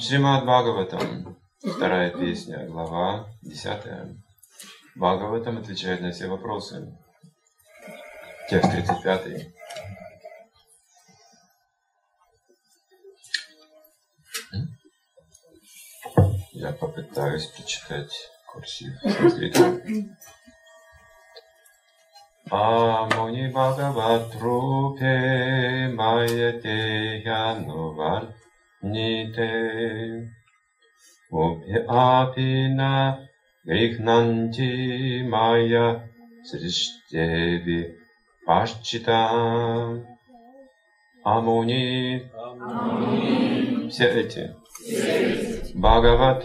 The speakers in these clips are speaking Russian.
Шримад Бхагаватам, вторая песня, глава десятая. Бхагаватам отвечает на все вопросы. Текст 35. Я попытаюсь прочитать курсив. Амуни Бхагават Рупе Майяте Янувар Ните Упе Апина Грихнанти Майя Сриштеви Пашчита Амуни все эти Бхагават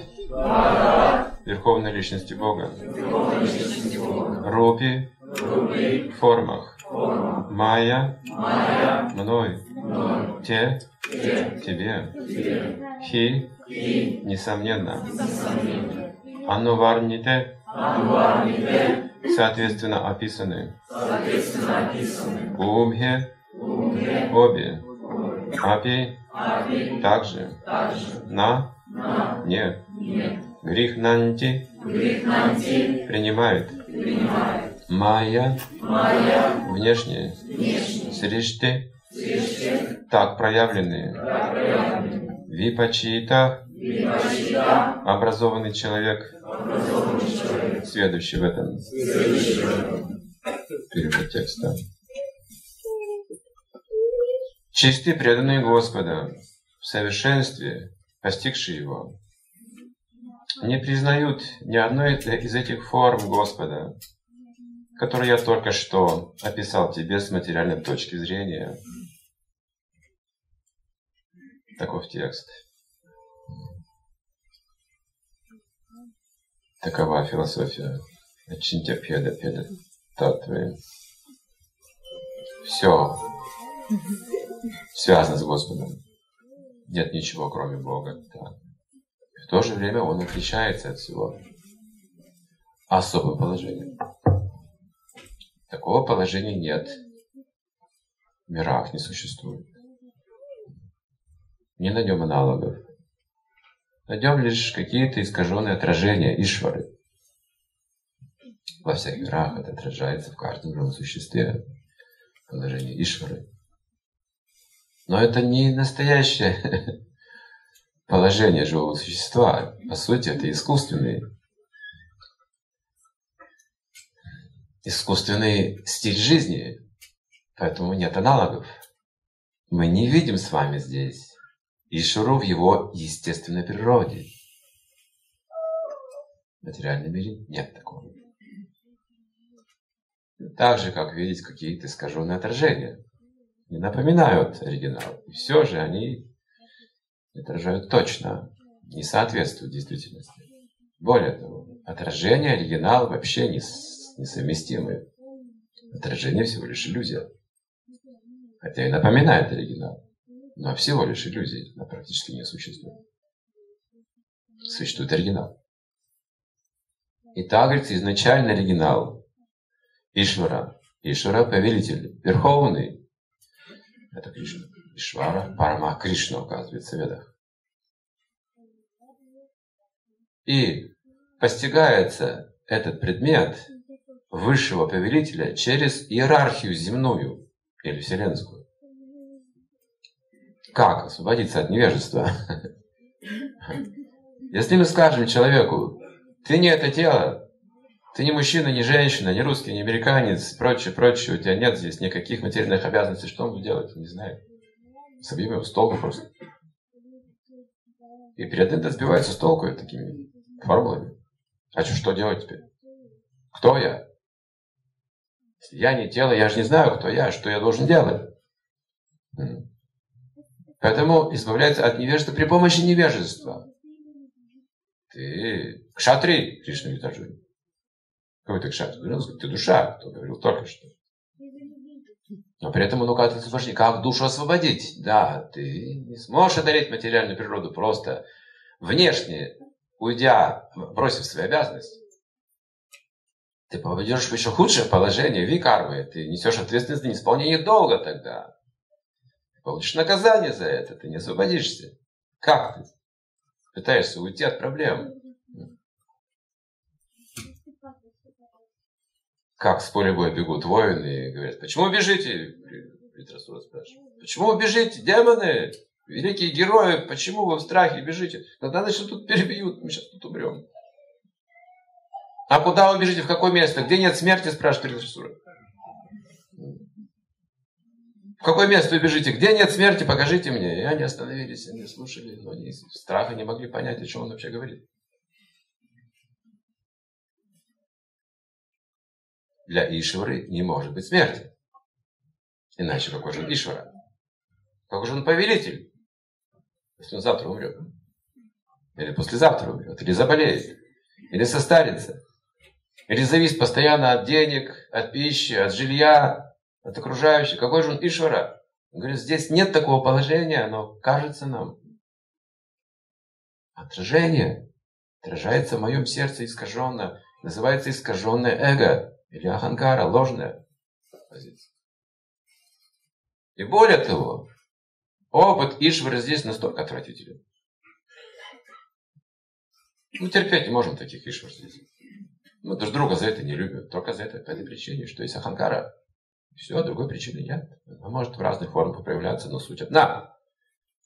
Верховной Личности Бога. Рупи в формах. Майя мной те? Тебе? Хи? Несомненно. Ануварните? Соответственно описаны. Убхе обе. Апи? Также. На? Нет. Грихнанти? Принимает Майя? Внешние? Сришты так проявленные. Випачита. Образованный человек. Следующий в этом. Перевод текста. Чисты преданные Господа в совершенстве постигшие Его. Не признают ни одной из этих форм Господа, которые я только что описал тебе с материальной точки зрения. Таков текст. Такова философия Чинтя Педа Педа Татвы. Все связано с Господом. Нет ничего, кроме Бога. Да. В то же время Он отличается от всего. Особое положение. Такого положения нет. В мирах не существует. Не на нем аналогов. На нем лишь какие-то искаженные отражения Ишвары. Во всех мирах это отражается в каждом живом существе. Положение Ишвары. Но это не настоящее положение живого существа. По сути, это искусственный, искусственный стиль жизни. Поэтому нет аналогов. Мы не видим с вами здесь Ишуру в его естественной природе. В материальном мире нет такого. Так же, как видеть какие-то искаженные отражения. Не напоминают оригинал. И все же они отражают точно, не соответствуют действительности. Более того, отражение оригинал вообще не, несовместимы. Отражение всего лишь иллюзия. Хотя и напоминает оригинал, но всего лишь иллюзия, она практически не существует. Существует оригинал. И так, говорится, изначально оригинал Ишвара. Ишвара – повелитель, верховный. Это Кришна. Ишвара, Парама Кришна, указывается в ведах. И постигается этот предмет высшего повелителя через иерархию земную или вселенскую. Как освободиться от невежества? Если мы скажем человеку, ты не это тело, ты не мужчина, не женщина, не русский, не американец, прочее, прочее, у тебя нет здесь никаких материальных обязанностей, что он будет делать, не знаю. Собьем его с толку просто. И перед этим сбивается с толку такими формулами. А что, что делать теперь? Кто я? Если я не тело, я же не знаю, кто я, что я должен делать. Поэтому избавляется от невежества при помощи невежества. Ты кшатри, Кришна говорит Арджуне. Какой ты кшатри? Ты душа, кто говорил только что. Но при этом, ну как ты освобождение? Как душу освободить? Да, ты не сможешь одолеть материальную природу просто внешне, уйдя, бросив свои обязанности. Ты попадешь в еще худшее положение, викарвы. Ты несешь ответственность за неисполнение долга тогда. Получишь наказание за это, ты не освободишься. Как ты пытаешься уйти от проблем? как с поля боя бегут воины и говорят, почему бежите? Ритрасура спрашивает. Почему бежите, демоны? Великие герои, почему вы в страхе бежите? Когда начнут тут перебьют, мы сейчас тут умрем. А куда вы бежите, в какое место? Где нет смерти, спрашивает Ритрасура. В какое место вы бежите? Где нет смерти, покажите мне. И они остановились, они слушали, но они страха не могли понять, о чем он вообще говорит. для Ишвары не может быть смерти. Иначе какой же он Ишвара? Какой же он повелитель? Если он завтра умрет. Или послезавтра умрет. Или заболеет. Или состарится. Или зависит постоянно от денег, от пищи, от жилья, от окружающих. Какой же он Ишвара? Он говорит, здесь нет такого положения, но кажется нам. Отражение отражается в моем сердце искаженно. Называется искаженное эго или аханкара, ложная позиция. И более того, опыт Ишвара здесь настолько отвратителен. Мы терпеть не можем таких Ишвар здесь. Мы друг друга за это не любим. Только за это, по этой причине, что есть аханкара. Все, другой причины нет. Она может в разных формах проявляться, но суть одна.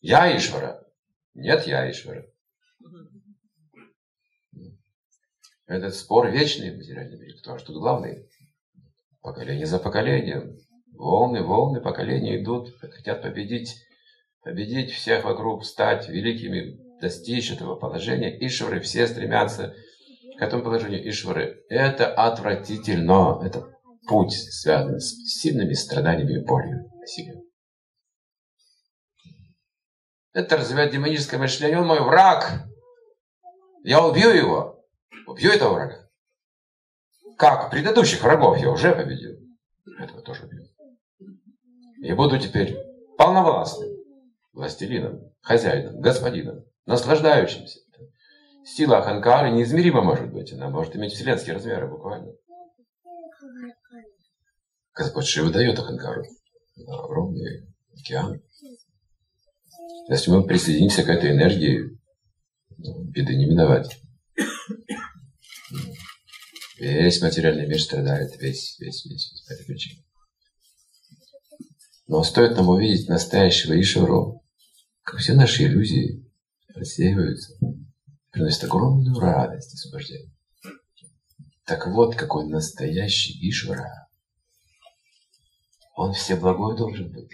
Я Ишвара. Нет, я Ишвара. Этот спор вечный в материальном мире. Кто же тут главный? Поколение за поколением. Волны, волны поколения идут, хотят победить, победить всех вокруг, стать великими, достичь этого положения. Ишвары все стремятся к этому положению Ишвары. Это отвратительно. Это путь, связанный с сильными страданиями и болью, насилием. Это развивает демоническое мышление. Он мой враг. Я убью его. Убью этого врага. Как предыдущих врагов я уже победил. Этого тоже убью. И буду теперь полновластным, властелином, хозяином, господином, наслаждающимся. Сила Аханкары неизмерима может быть. Она может иметь вселенские размеры буквально. Господь Шива дает Аханкару огромный океан. Если мы присоединимся к этой энергии, ну, беды не миновать. Весь материальный мир страдает, весь, весь, весь, по этой причине. Но стоит нам увидеть настоящего Ишвару, как все наши иллюзии рассеиваются, приносят огромную радость освобождения. Так вот, какой настоящий Ишвара. Он все благой должен быть.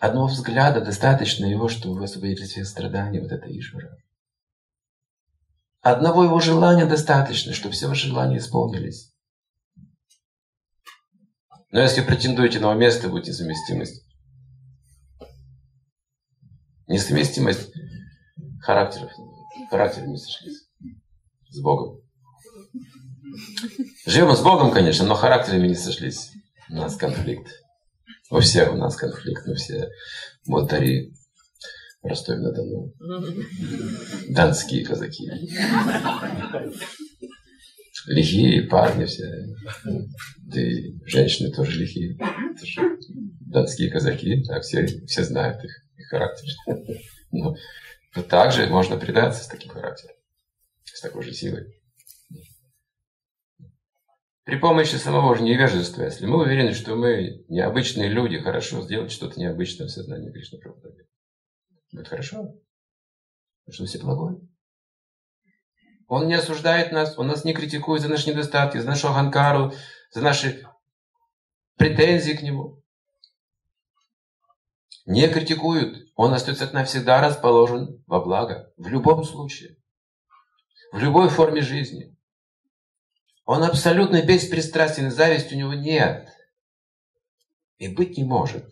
Одного взгляда достаточно его, чтобы вы освободились всех страданий, вот это Ишвара. Одного его желания достаточно, чтобы все ваши желания исполнились. Но если претендуете на его место, будет несовместимость. Несовместимость характеров. Характеры не сошлись с Богом. Живем с Богом, конечно, но характерами не сошлись. У нас конфликт. У всех у нас конфликт, мы все мотари Ростове-на-Дону. Донские казаки. Лихие парни все. Да и женщины тоже лихие. Тоже донские казаки, так все, все знают их, их характер. Но также можно предаться с таким характером, с такой же силой. При помощи самого же невежества, если мы уверены, что мы необычные люди, хорошо сделать что-то необычное в сознании Кришны Прабхупады. Будет хорошо. Потому что все благое. Он не осуждает нас, он нас не критикует за наши недостатки, за нашу аганкару, за наши претензии к нему. Не критикует. Он остается к нам всегда расположен во благо. В любом случае. В любой форме жизни. Он абсолютно беспристрастен, зависть у него нет. И быть не может.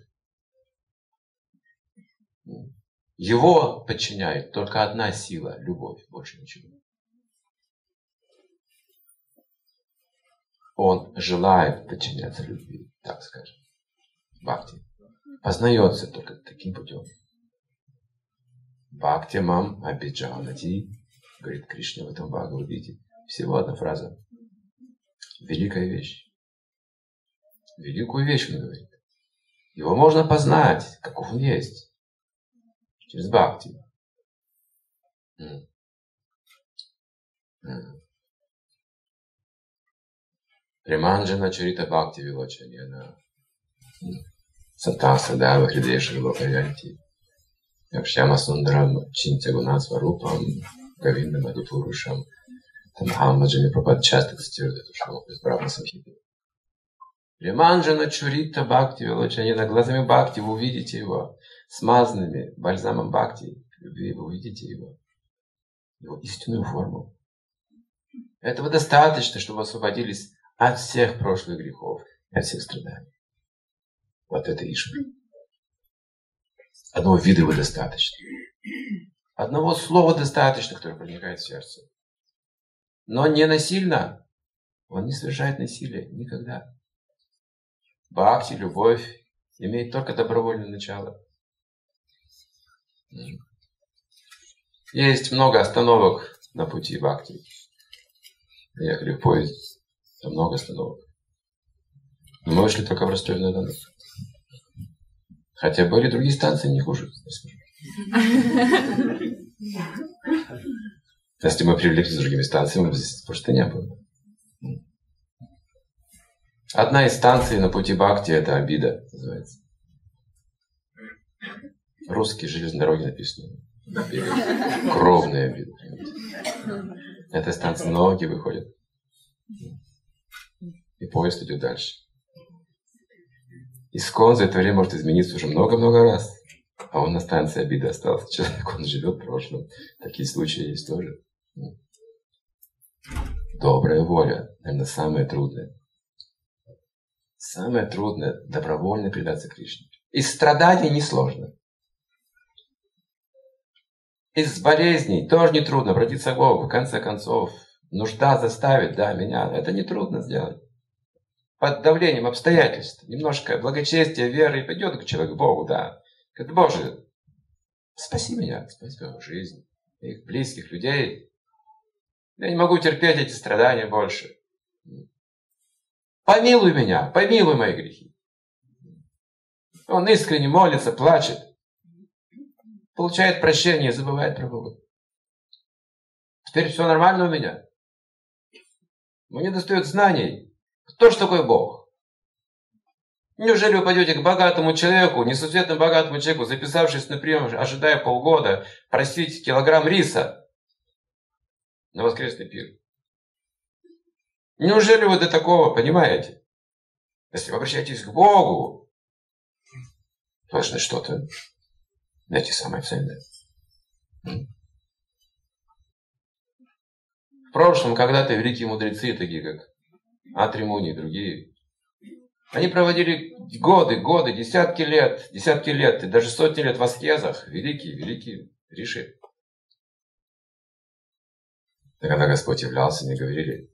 Его подчиняет только одна сила – любовь, больше ничего. Он желает подчиняться любви, так скажем. Бхакти. Познается только таким путем. Бхакти мам абиджанати, говорит Кришна в этом Бхагавадгите. Всего одна фраза. Великая вещь. Великую вещь он говорит. Его можно познать, каков он есть. Через бхакти. Приманджана Чарита Бхакти Вилочаньяна. Сата Садава Хридеша Локаянти. Якшяма Сундарам Чинтя Гуна Сварупам Гавинда Мадипурушам. Там Хамаджами Прабхат часто цитирует эту шлоку из Брахма Самхиты. Реманджана Чурита Бхакти Велочанина. Глазами Бхакти вы увидите его. Смазанными бальзамом Бхакти. Любви вы увидите его. Его истинную форму. Этого достаточно, чтобы освободились от всех прошлых грехов от всех страданий. Вот это Ишма. Одного вида его достаточно. Одного слова достаточно, которое проникает в сердце. Но не насильно. Он не совершает насилие никогда. Бхакти, любовь, имеет только добровольное начало. Есть много остановок на пути Бхакти. Ехали в поезд, там много остановок. Но мы вышли только в Ростове-на-Дону. Хотя были другие станции не хуже. Если мы привлекли с другими станциями, здесь просто не было. Одна из станций на пути Бхакти – это обида, называется. Русские железные дороги написаны. Кровная обида. Этой станции ноги выходят. И поезд идет дальше. Искон за это время может измениться уже много-много раз. А он на станции обиды остался. Человек, он живет в прошлом. Такие случаи есть тоже. Добрая воля, наверное, самое трудное. Самое трудное – добровольно предаться Кришне. Из страданий несложно. Из болезней тоже нетрудно обратиться к Богу. В конце концов, нужда заставит, да, меня. Это нетрудно сделать. Под давлением обстоятельств. Немножко благочестия, веры, пойдет к человеку, к Богу, да. Говорит, Боже, спаси меня, спаси мою жизнь, моих близких людей. Я не могу терпеть эти страдания больше. Помилуй меня, помилуй мои грехи. Он искренне молится, плачет, получает прощение забывает про Бога. Теперь все нормально у меня. Мне достает знаний. Кто же такой Бог? Неужели вы пойдете к богатому человеку, несусветно богатому человеку, записавшись на прием, ожидая полгода, просить килограмм риса на воскресный пир? Неужели вы до такого понимаете? Если вы обращаетесь к Богу, должны что-то найти самое ценное. В прошлом когда-то великие мудрецы, такие как Атримуни и другие, они проводили годы, годы, десятки лет, десятки лет, и даже сотни лет в аскезах. Великие, великие риши. И когда Господь являлся, они говорили,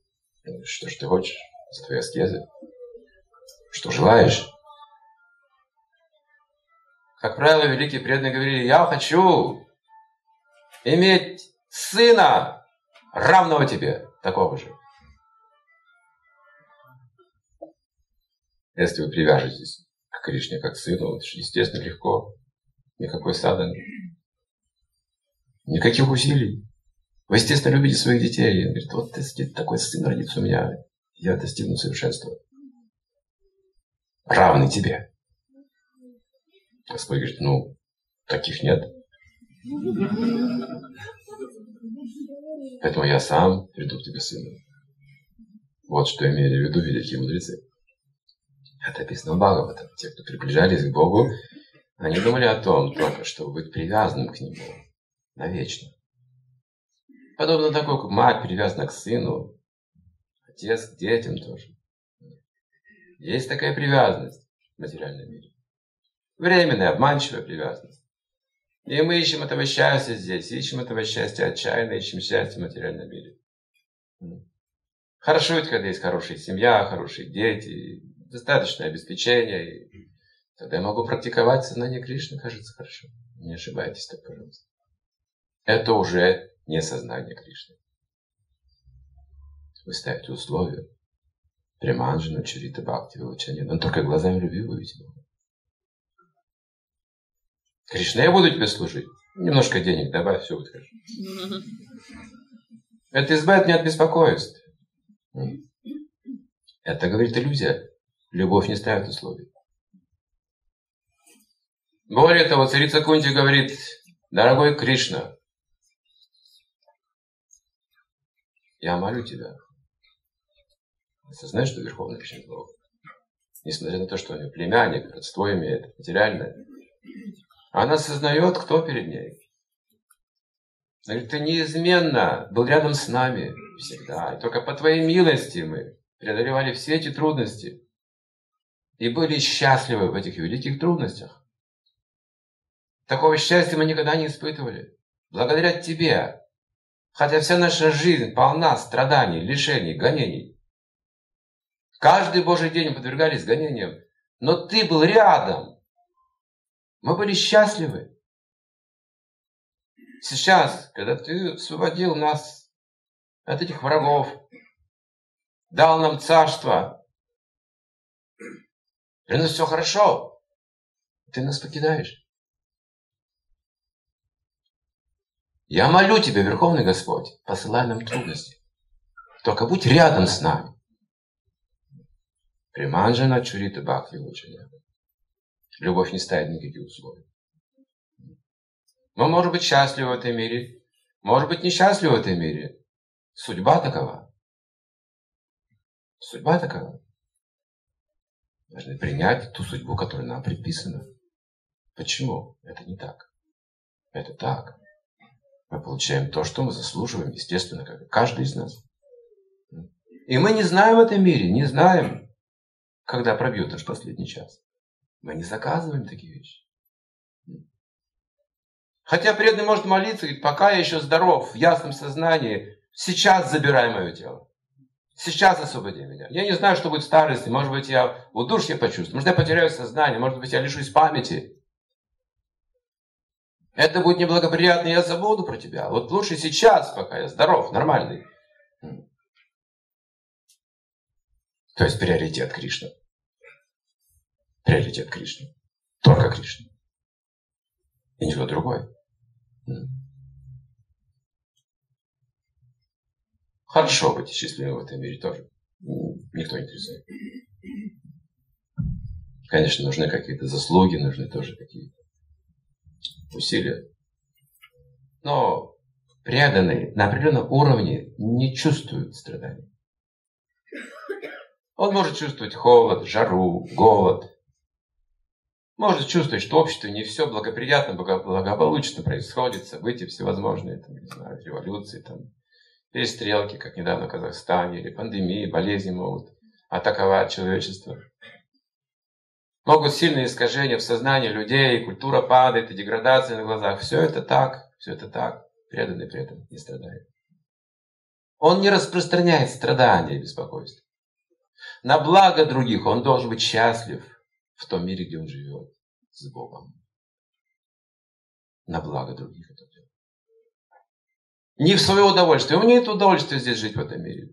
что же ты хочешь за твои аскезы? Что желаешь? Как правило, великие преданные говорили, я хочу иметь сына, равного тебе, такого же. Если вы привяжетесь к Кришне как к сыну, естественно легко. Никакой саданы. Никаких усилий. Вы, естественно, любите своих детей. Он говорит, вот если такой сын родится у меня, я достигну совершенства. Равный тебе. Господь говорит, ну, таких нет. Поэтому я сам приду к тебе, сыну. Вот что имели в виду великие мудрецы. Это описано в Бхагаватам. Те, кто приближались к Богу, они думали о том только, чтобы быть привязанным к Нему навечно. Подобно такой, как мать привязана к сыну, отец к детям тоже. Есть такая привязанность в материальном мире. Временная, обманчивая привязанность. И мы ищем этого счастья здесь, ищем этого счастья отчаянно, ищем счастье в материальном мире. Хорошо ведь, когда есть хорошая семья, хорошие дети, достаточное обеспечение. И тогда я могу практиковать сознание Кришны, кажется, хорошо. Не ошибайтесь так, пожалуйста. Это уже не сознание Кришны. Вы ставите условия. Приманджина, Чарита, Бхакти, Вилачанина. Но только глазами любви вы видите Бога. Кришна, я буду тебе служить. Немножко денег добавь, все будет хорошо. Это избавит меня от беспокойств. Это, говорит, иллюзия. Любовь не ставит условий. Более того, царица Кунти говорит, дорогой Кришна, я молю тебя, осознай, что Верховный Кришна Бог. Несмотря на то, что у нее племянник, родство имеет, материальное, она осознает, кто перед ней. Она говорит, ты неизменно был рядом с нами всегда. И только по твоей милости мы преодолевали все эти трудности и были счастливы в этих великих трудностях. Такого счастья мы никогда не испытывали. Благодаря тебе. Хотя вся наша жизнь полна страданий, лишений, гонений. Каждый Божий день мы подвергались гонениям. Но ты был рядом. Мы были счастливы. Сейчас, когда ты освободил нас от этих врагов, дал нам царство, у нас все хорошо, ты нас покидаешь. Я молю Тебя, Верховный Господь, посылай нам трудности. Только будь рядом с нами. Приманжена чурита бхакти лучая. Любовь не ставит никаких условий. Мы можем быть счастливы в этом мире, может быть несчастливы в этом мире. Судьба такова. Судьба такова. Должны принять ту судьбу, которая нам предписана. Почему? Это не так. Это так мы получаем то, что мы заслуживаем, естественно, как и каждый из нас. И мы не знаем в этом мире, не знаем, когда пробьет наш последний час. Мы не заказываем такие вещи. Хотя преданный может молиться, говорит, пока я еще здоров, в ясном сознании, сейчас забирай мое тело. Сейчас освободи меня. Я не знаю, что будет в старости. Может быть, я удушье почувствую. Может, я потеряю сознание. Может быть, я лишусь памяти. Это будет неблагоприятно, я забуду про тебя. Вот лучше сейчас, пока я здоров, нормальный. То есть приоритет Кришна. Приоритет Кришны. Только Кришна. И никто другой. Хорошо быть счастливым в этом мире тоже. Никто не отрицает. Конечно, нужны какие-то заслуги, нужны тоже какие-то усилия. Но преданный на определенном уровне не чувствует страданий. Он может чувствовать холод, жару, голод. Может чувствовать, что общество не все благоприятно, благополучно происходит, события всевозможные, там, не знаю, революции, там, перестрелки, как недавно в Казахстане, или пандемии, болезни могут атаковать человечество. Могут сильные искажения в сознании людей, культура падает, и деградация на глазах. Все это так, все это так. Преданный при этом не страдает. Он не распространяет страдания и беспокойство. На благо других он должен быть счастлив в том мире, где он живет, с Богом. На благо других это делает. Не в свое удовольствие. Ему нет удовольствия здесь жить в этом мире.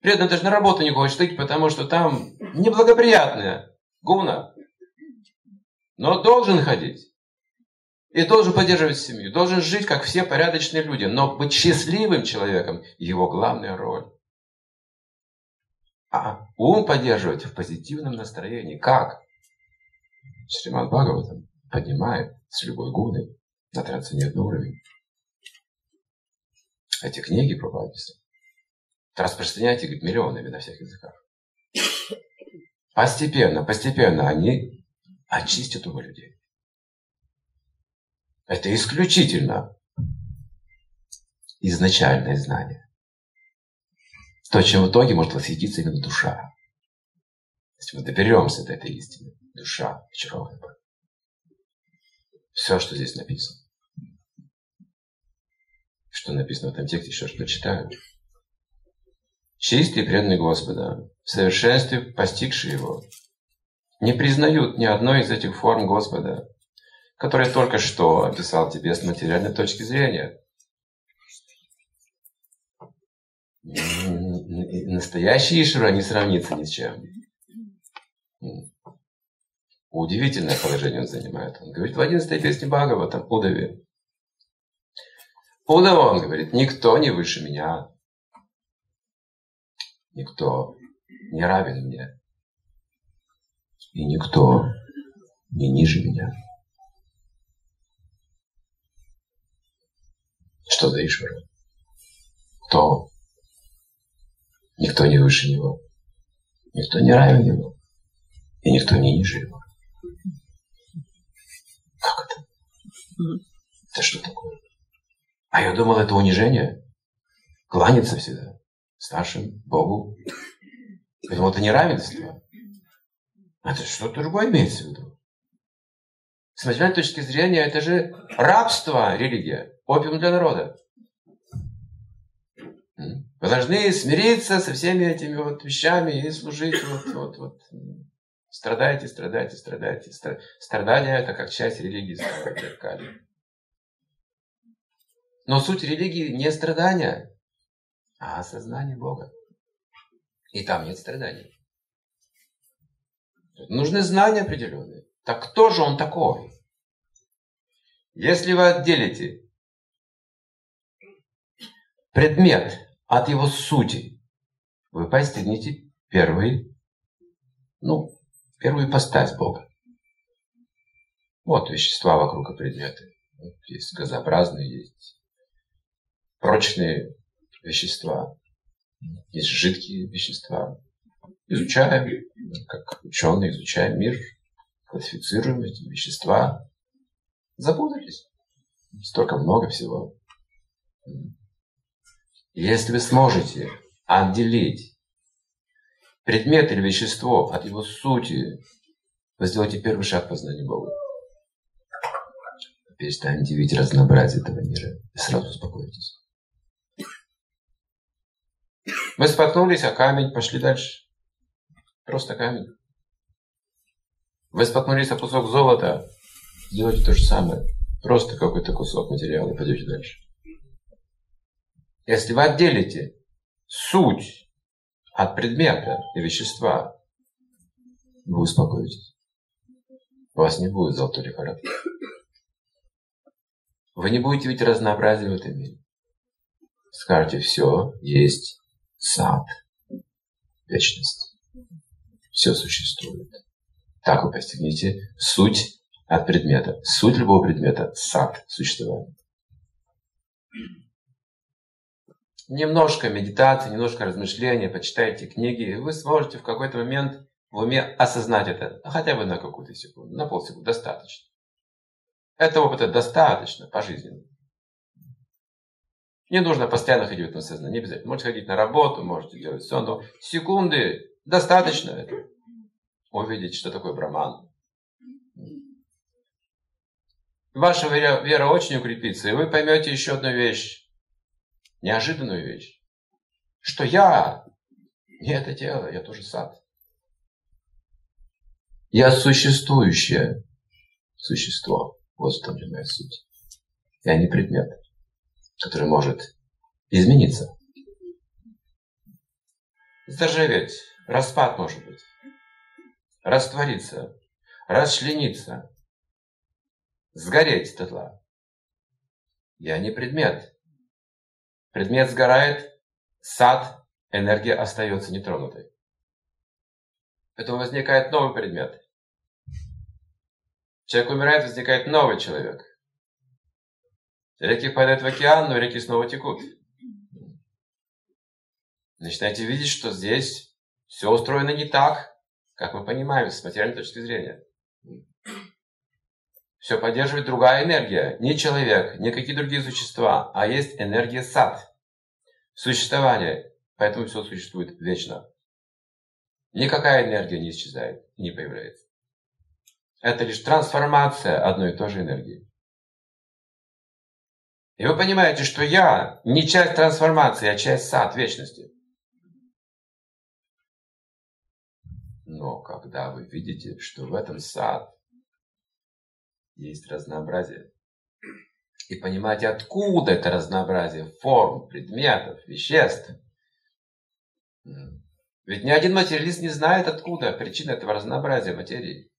Преданный даже на работу не хочет идти, потому что там неблагоприятная гуна. Но должен ходить. И должен поддерживать семью. Должен жить, как все порядочные люди. Но быть счастливым человеком – его главная роль. А ум поддерживать в позитивном настроении. Как? Шримад Бхагаватам поднимает с любой гуной на трансцендентный уровень. Эти книги про распространяйте говорит, миллионами на всех языках. Постепенно, постепенно они очистят умы людей. Это исключительно изначальное знание. То, чем в итоге может восхититься именно душа. Если мы доберемся до этой истины, душа очарованная. Все, что здесь написано. Что написано в этом тексте, еще раз прочитаю. Чистые преданные Господа, в совершенстве постигшие Его, не признают ни одной из этих форм Господа, которые только что описал тебе с материальной точки зрения. Настоящий Ишвара не сравнится ни с чем. Удивительное положение он занимает. Он говорит в 11 песне Бхагавата, Удави. Удава, он говорит, никто не выше меня. Никто не равен мне. И никто не ниже меня. Что за Ишвара? Кто? Никто не выше него. Никто не равен ему. И никто не ниже его. Как это? Это что такое? А я думал, это унижение. Кланяться всегда. Старшим, Богу. Я думал, это неравенство. А это что-то другое имеется в виду. С материальной точки зрения, это же рабство, религия. Опиум для народа. Вы должны смириться со всеми этими вот вещами и служить вот, вот, вот. Страдайте, страдайте, страдайте. Страдания – это как часть религии. Но суть религии не страдания, а осознание Бога. И там нет страданий. Нужны знания определенные. Так кто же он такой? Если вы отделите предмет от его сути, вы постигнете первый, ну, первую ипостась Бога. Вот вещества вокруг и предметы. Есть газообразные, есть прочные вещества, есть жидкие вещества. Изучаем, как ученые изучаем мир, классифицируем эти вещества. Запутались. Столько много всего. Если вы сможете отделить предмет или вещество от его сути, вы сделаете первый шаг к познанию Бога. Перестанете видеть разнообразие этого мира и сразу успокоитесь. Вы споткнулись о камень, пошли дальше. Просто камень. Вы споткнулись о кусок золота, сделайте то же самое. Просто какой-то кусок материала пойдете дальше. Если вы отделите суть от предмета и вещества, вы успокоитесь. У вас не будет золотой лихорадки. Вы не будете видеть разнообразие в этом мире. Скажете, все, есть сад, вечность. Все существует. Так вы постигнете суть от предмета. Суть любого предмета – сад существования немножко медитации, немножко размышления, почитайте книги, и вы сможете в какой-то момент в уме осознать это, а хотя бы на какую-то секунду, на полсекунды, достаточно. Этого опыта достаточно по жизни. Не нужно постоянно ходить на сознание, не обязательно. Можете ходить на работу, можете делать все, но секунды достаточно этого. Увидеть, что такое браман. Ваша вера, вера очень укрепится, и вы поймете еще одну вещь неожиданную вещь, что я не это тело, я тоже сад. Я существующее существо. Вот в том моя суть. Я не предмет, который может измениться. Заржаветь, распад может быть, раствориться, расчлениться, сгореть дотла. Я не предмет, Предмет сгорает, сад, энергия остается нетронутой. Поэтому возникает новый предмет. Человек умирает, возникает новый человек. Реки падают в океан, но реки снова текут. Начинаете видеть, что здесь все устроено не так, как мы понимаем с материальной точки зрения. Все поддерживает другая энергия. Не человек, не какие другие существа, а есть энергия сад существование. Поэтому все существует вечно. Никакая энергия не исчезает, не появляется. это лишь трансформация одной и той же энергии. И вы понимаете, что я не часть трансформации, а часть сад вечности. Но когда вы видите, что в этом сад есть разнообразие, и понимаете, откуда это разнообразие форм, предметов, веществ, ведь ни один материалист не знает, откуда причина этого разнообразия материи.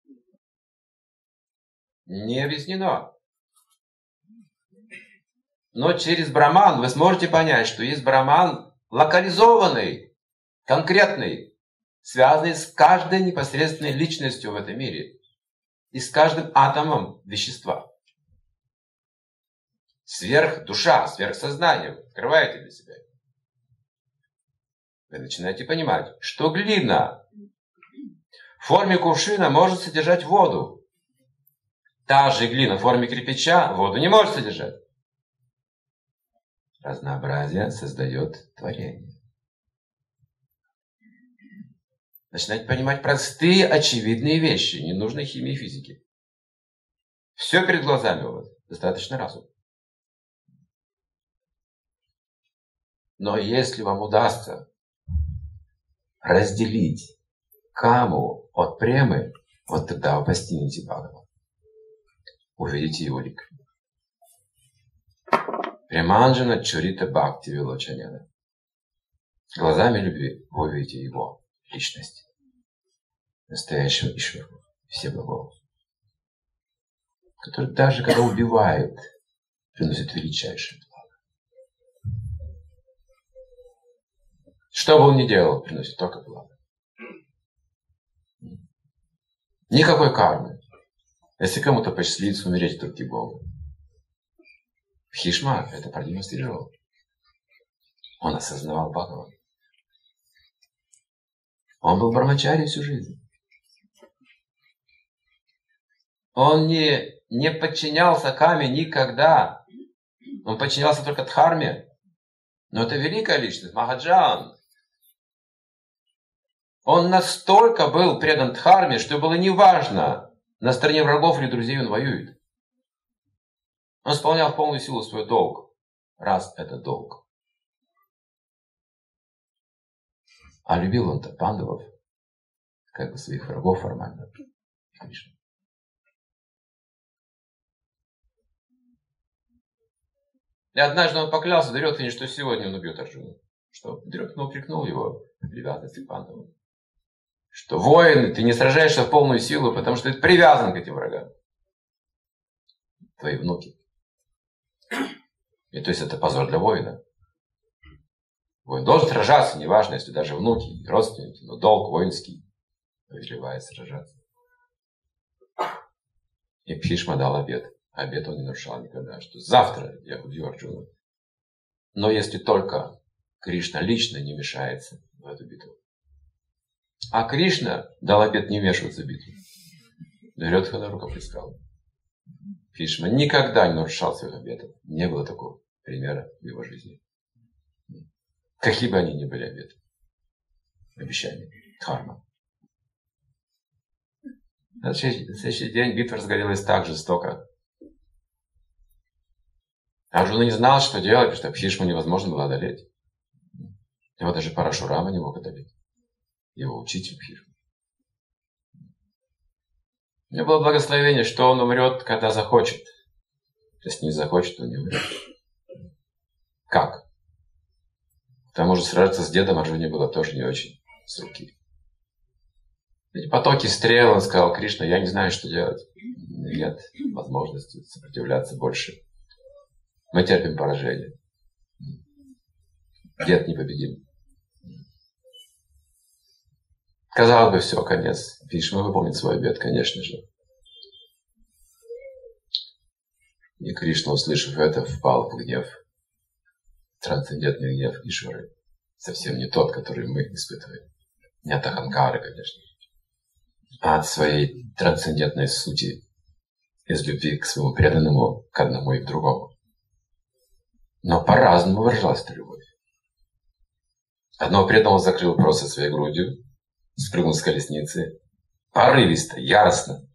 Не объяснено. Но через браман вы сможете понять, что есть браман локализованный, конкретный, связанный с каждой непосредственной личностью в этом мире и с каждым атомом вещества. Сверх душа, сверхсознание. Открываете для себя. Вы начинаете понимать, что глина в форме кувшина может содержать воду. Та же глина в форме кирпича воду не может содержать. Разнообразие создает творение. Начинать понимать простые, очевидные вещи. Не нужно химии и физики. Все перед глазами у вас. Достаточно разум. Но если вам удастся разделить каму от премы, вот тогда вы постигнете Бхагаван. Увидите его лик. Преманджана Чурита Бхакти Вилочаняна. Глазами любви вы увидите его личность. Настоящего Ишвару, Всеблагого. Который даже когда убивает, приносит величайшее благо. Что бы он ни делал, приносит только благо. Никакой кармы. Если кому-то посчастливится умереть вдруг Богу, Хишма это продемонстрировал. Он осознавал Бхагаван. Он был брамачари всю жизнь. Он не, не подчинялся Каме никогда. Он подчинялся только Дхарме. Но это великая личность, Махаджан. Он настолько был предан Дхарме, что было неважно, на стороне врагов или друзей он воюет. Он исполнял в полную силу свой долг, раз это долг. А любил он-то пандавов, как бы своих врагов формально. Кришна. И однажды он поклялся Дурьотхане, что сегодня он убьет Арджуну. Что Дурьотхан упрекнул его в привязанности к пандавам. Что воин, ты не сражаешься в полную силу, потому что ты привязан к этим врагам. Твои внуки. И то есть это позор для воина. Воин должен сражаться, неважно, если даже внуки, родственники, но долг воинский повелевает сражаться. И Пишма дал обед. Обед он не нарушал никогда, что завтра я убью Арджуну. Но если только Кришна лично не мешается в эту битву. А Кришна дал обед не вмешиваться в битву. Дурьотхана рукоплескал. Фишман никогда не нарушал своих обетов. Не было такого примера в его жизни. Какие бы они ни были обеты. Обещания. Карма. На следующий день битва разгорелась так жестоко. Арджуна не знал, что делать, потому что Пхишму невозможно было одолеть. Его даже Парашурама не мог одолеть. Его учитель Пхишма. У него было благословение, что он умрет, когда захочет. Если не захочет, он не умрет. Как? К тому же сражаться с дедом Арджуне было тоже не очень с руки. Эти потоки стрел, он сказал, Кришна, я не знаю, что делать. Нет возможности сопротивляться больше. Мы терпим поражение. Дед непобедим. Казалось бы, все, конец. Вишма выполнит свой обед, конечно же. И Кришна, услышав это, впал в гнев. Трансцендентный гнев Ишвары. Совсем не тот, который мы испытываем. Не от Аханкары, конечно. А от своей трансцендентной сути. Из любви к своему преданному, к одному и к другому. Но по-разному выражалась эта любовь. Одного преданного закрыл просто своей грудью, спрыгнул с колесницы, порывисто, яростно,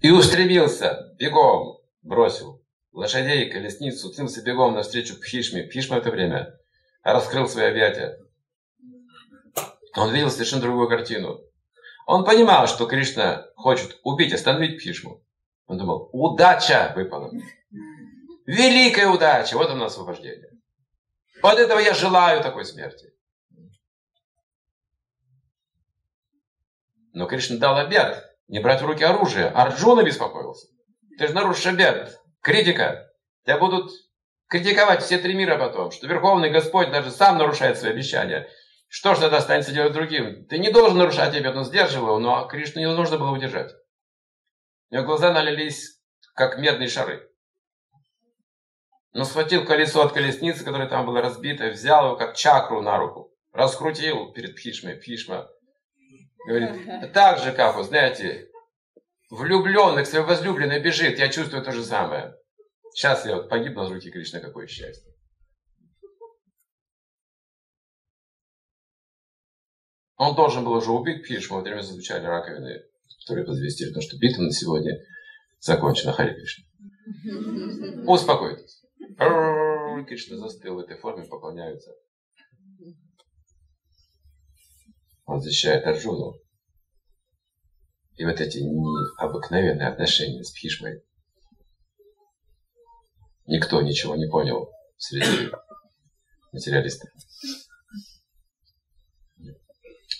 И устремился, бегом, бросил лошадей, колесницу, цимся бегом навстречу Пхишме. Пхишма в это время раскрыл свои объятия. Он видел совершенно другую картину. Он понимал, что Кришна хочет убить, остановить Пхишму. Он думал, удача выпала. Великая удача, вот оно освобождение. Вот этого я желаю такой смерти. Но Кришна дал обед не брать в руки оружие. Арджуна беспокоился. Ты же нарушишь обед. Критика. Тебя будут критиковать все три мира потом, что Верховный Господь даже сам нарушает свои обещания. Что ж тогда останется делать другим? Ты не должен нарушать обет, он сдерживал его, но Кришну не нужно было удержать. У него глаза налились, как медные шары. Но схватил колесо от колесницы, которое там было разбито, взял его как чакру на руку, раскрутил перед Пхишмой. Пхишма говорит, так же, как, вы знаете, влюбленный к своей возлюбленной бежит, я чувствую то же самое. Сейчас я вот погибну от руки Кришны, какое счастье. Он должен был уже убить Пхишму, во время зазвучали раковины, которые подвестили, потому что битва на сегодня закончена. Хари Кришна. Успокойтесь. Кришна застыл в этой форме, поклоняются. Он защищает Арджуну. И вот эти необыкновенные отношения с Пхишмой. Никто ничего не понял среди материалистов.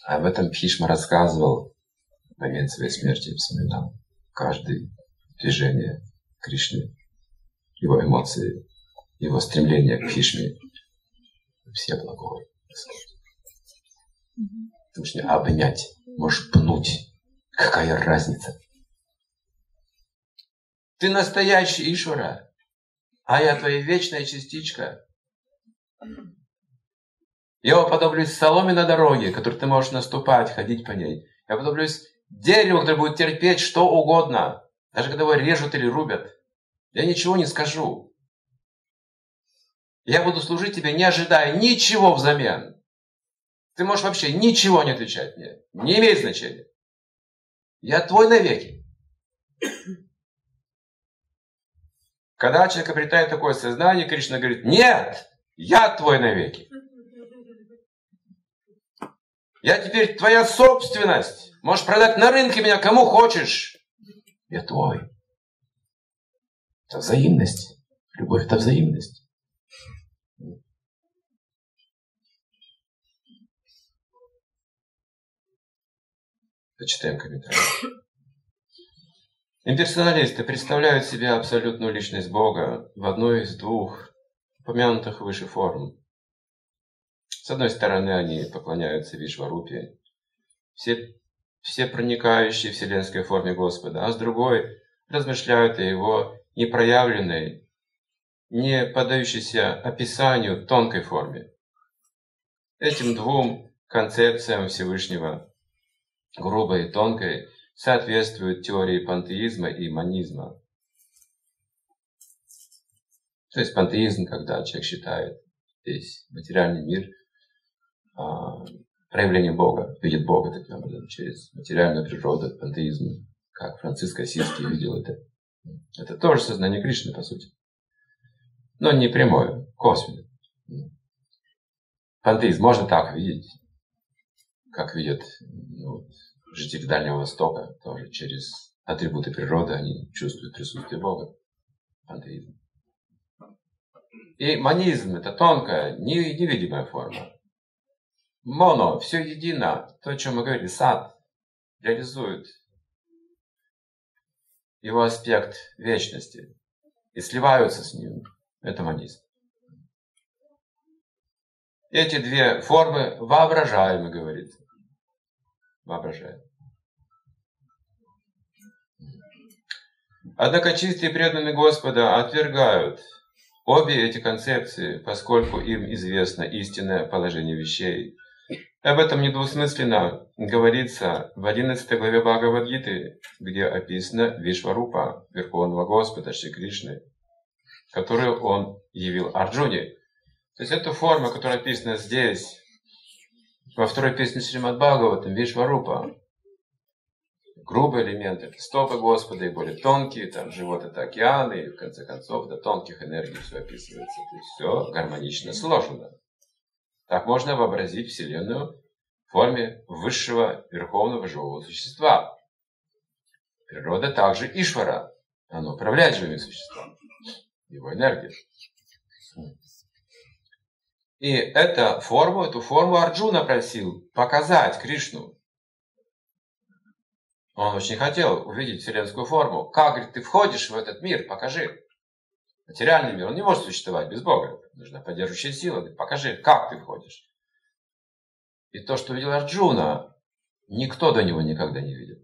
Об этом Пхишма рассказывал в момент своей смерти, вспоминал. Каждое движение Кришны, его эмоции, его стремление к Пхишме, все благое. Ты можешь не обнять, можешь пнуть. Какая разница? Ты настоящий Ишвара, а я твоя вечная частичка. Я уподоблюсь соломе на дороге, которой ты можешь наступать, ходить по ней. Я уподоблюсь дереву, которое будет терпеть что угодно, даже когда его режут или рубят. Я ничего не скажу. Я буду служить тебе, не ожидая ничего взамен. Ты можешь вообще ничего не отвечать мне. Не имеет значения. Я твой навеки. Когда человек обретает такое сознание, Кришна говорит, нет, я твой навеки. Я теперь твоя собственность. Можешь продать на рынке меня кому хочешь. Я твой. Это взаимность. Любовь – это взаимность. Почитаем комментарий. Имперсоналисты представляют себе абсолютную личность Бога в одной из двух упомянутых выше форм. С одной стороны, они поклоняются Вишварупе, все, все проникающей вселенской форме Господа, а с другой размышляют о его непроявленной, не поддающейся описанию тонкой форме. Этим двум концепциям Всевышнего грубой и тонкой, соответствует теории пантеизма и манизма. То есть пантеизм, когда человек считает весь материальный мир а, проявлением Бога, видит Бога таким образом, через материальную природу, пантеизм, как Франциск Осийский видел это. Это тоже сознание Кришны, по сути. Но не прямое, косвенное. Пантеизм можно так видеть, как видят ну, жители Дальнего Востока, тоже через атрибуты природы они чувствуют присутствие Бога. Пантеизм. И манизм – это тонкая, невидимая форма. Моно – все едино. То, о чем мы говорили, сад реализует его аспект вечности и сливаются с ним. Это манизм. Эти две формы воображаемы, говорится воображает. Однако чистые преданные Господа отвергают обе эти концепции, поскольку им известно истинное положение вещей. Об этом недвусмысленно говорится в 11 главе Бхагавадгиты, где описано Вишварупа, Верховного Господа Шри Кришны, которую он явил Арджуне. То есть эта форма, которая описана здесь, во второй песне Шримад Бхагаватам, Вишварупа. грубые элементы, это стопы Господа, и более тонкие, там живот это океаны, и в конце концов до тонких энергий все описывается. То есть все гармонично сложено. Так можно вообразить Вселенную в форме высшего верховного живого существа. Природа также Ишвара. Оно управляет живым существом. Его энергия. И эту форму, эту форму Арджуна просил показать Кришну. Он очень хотел увидеть вселенскую форму. Как, говорит, ты входишь в этот мир, покажи. Материальный мир, он не может существовать без Бога. Нужна поддерживающая сила. Покажи, как ты входишь. И то, что видел Арджуна, никто до него никогда не видел.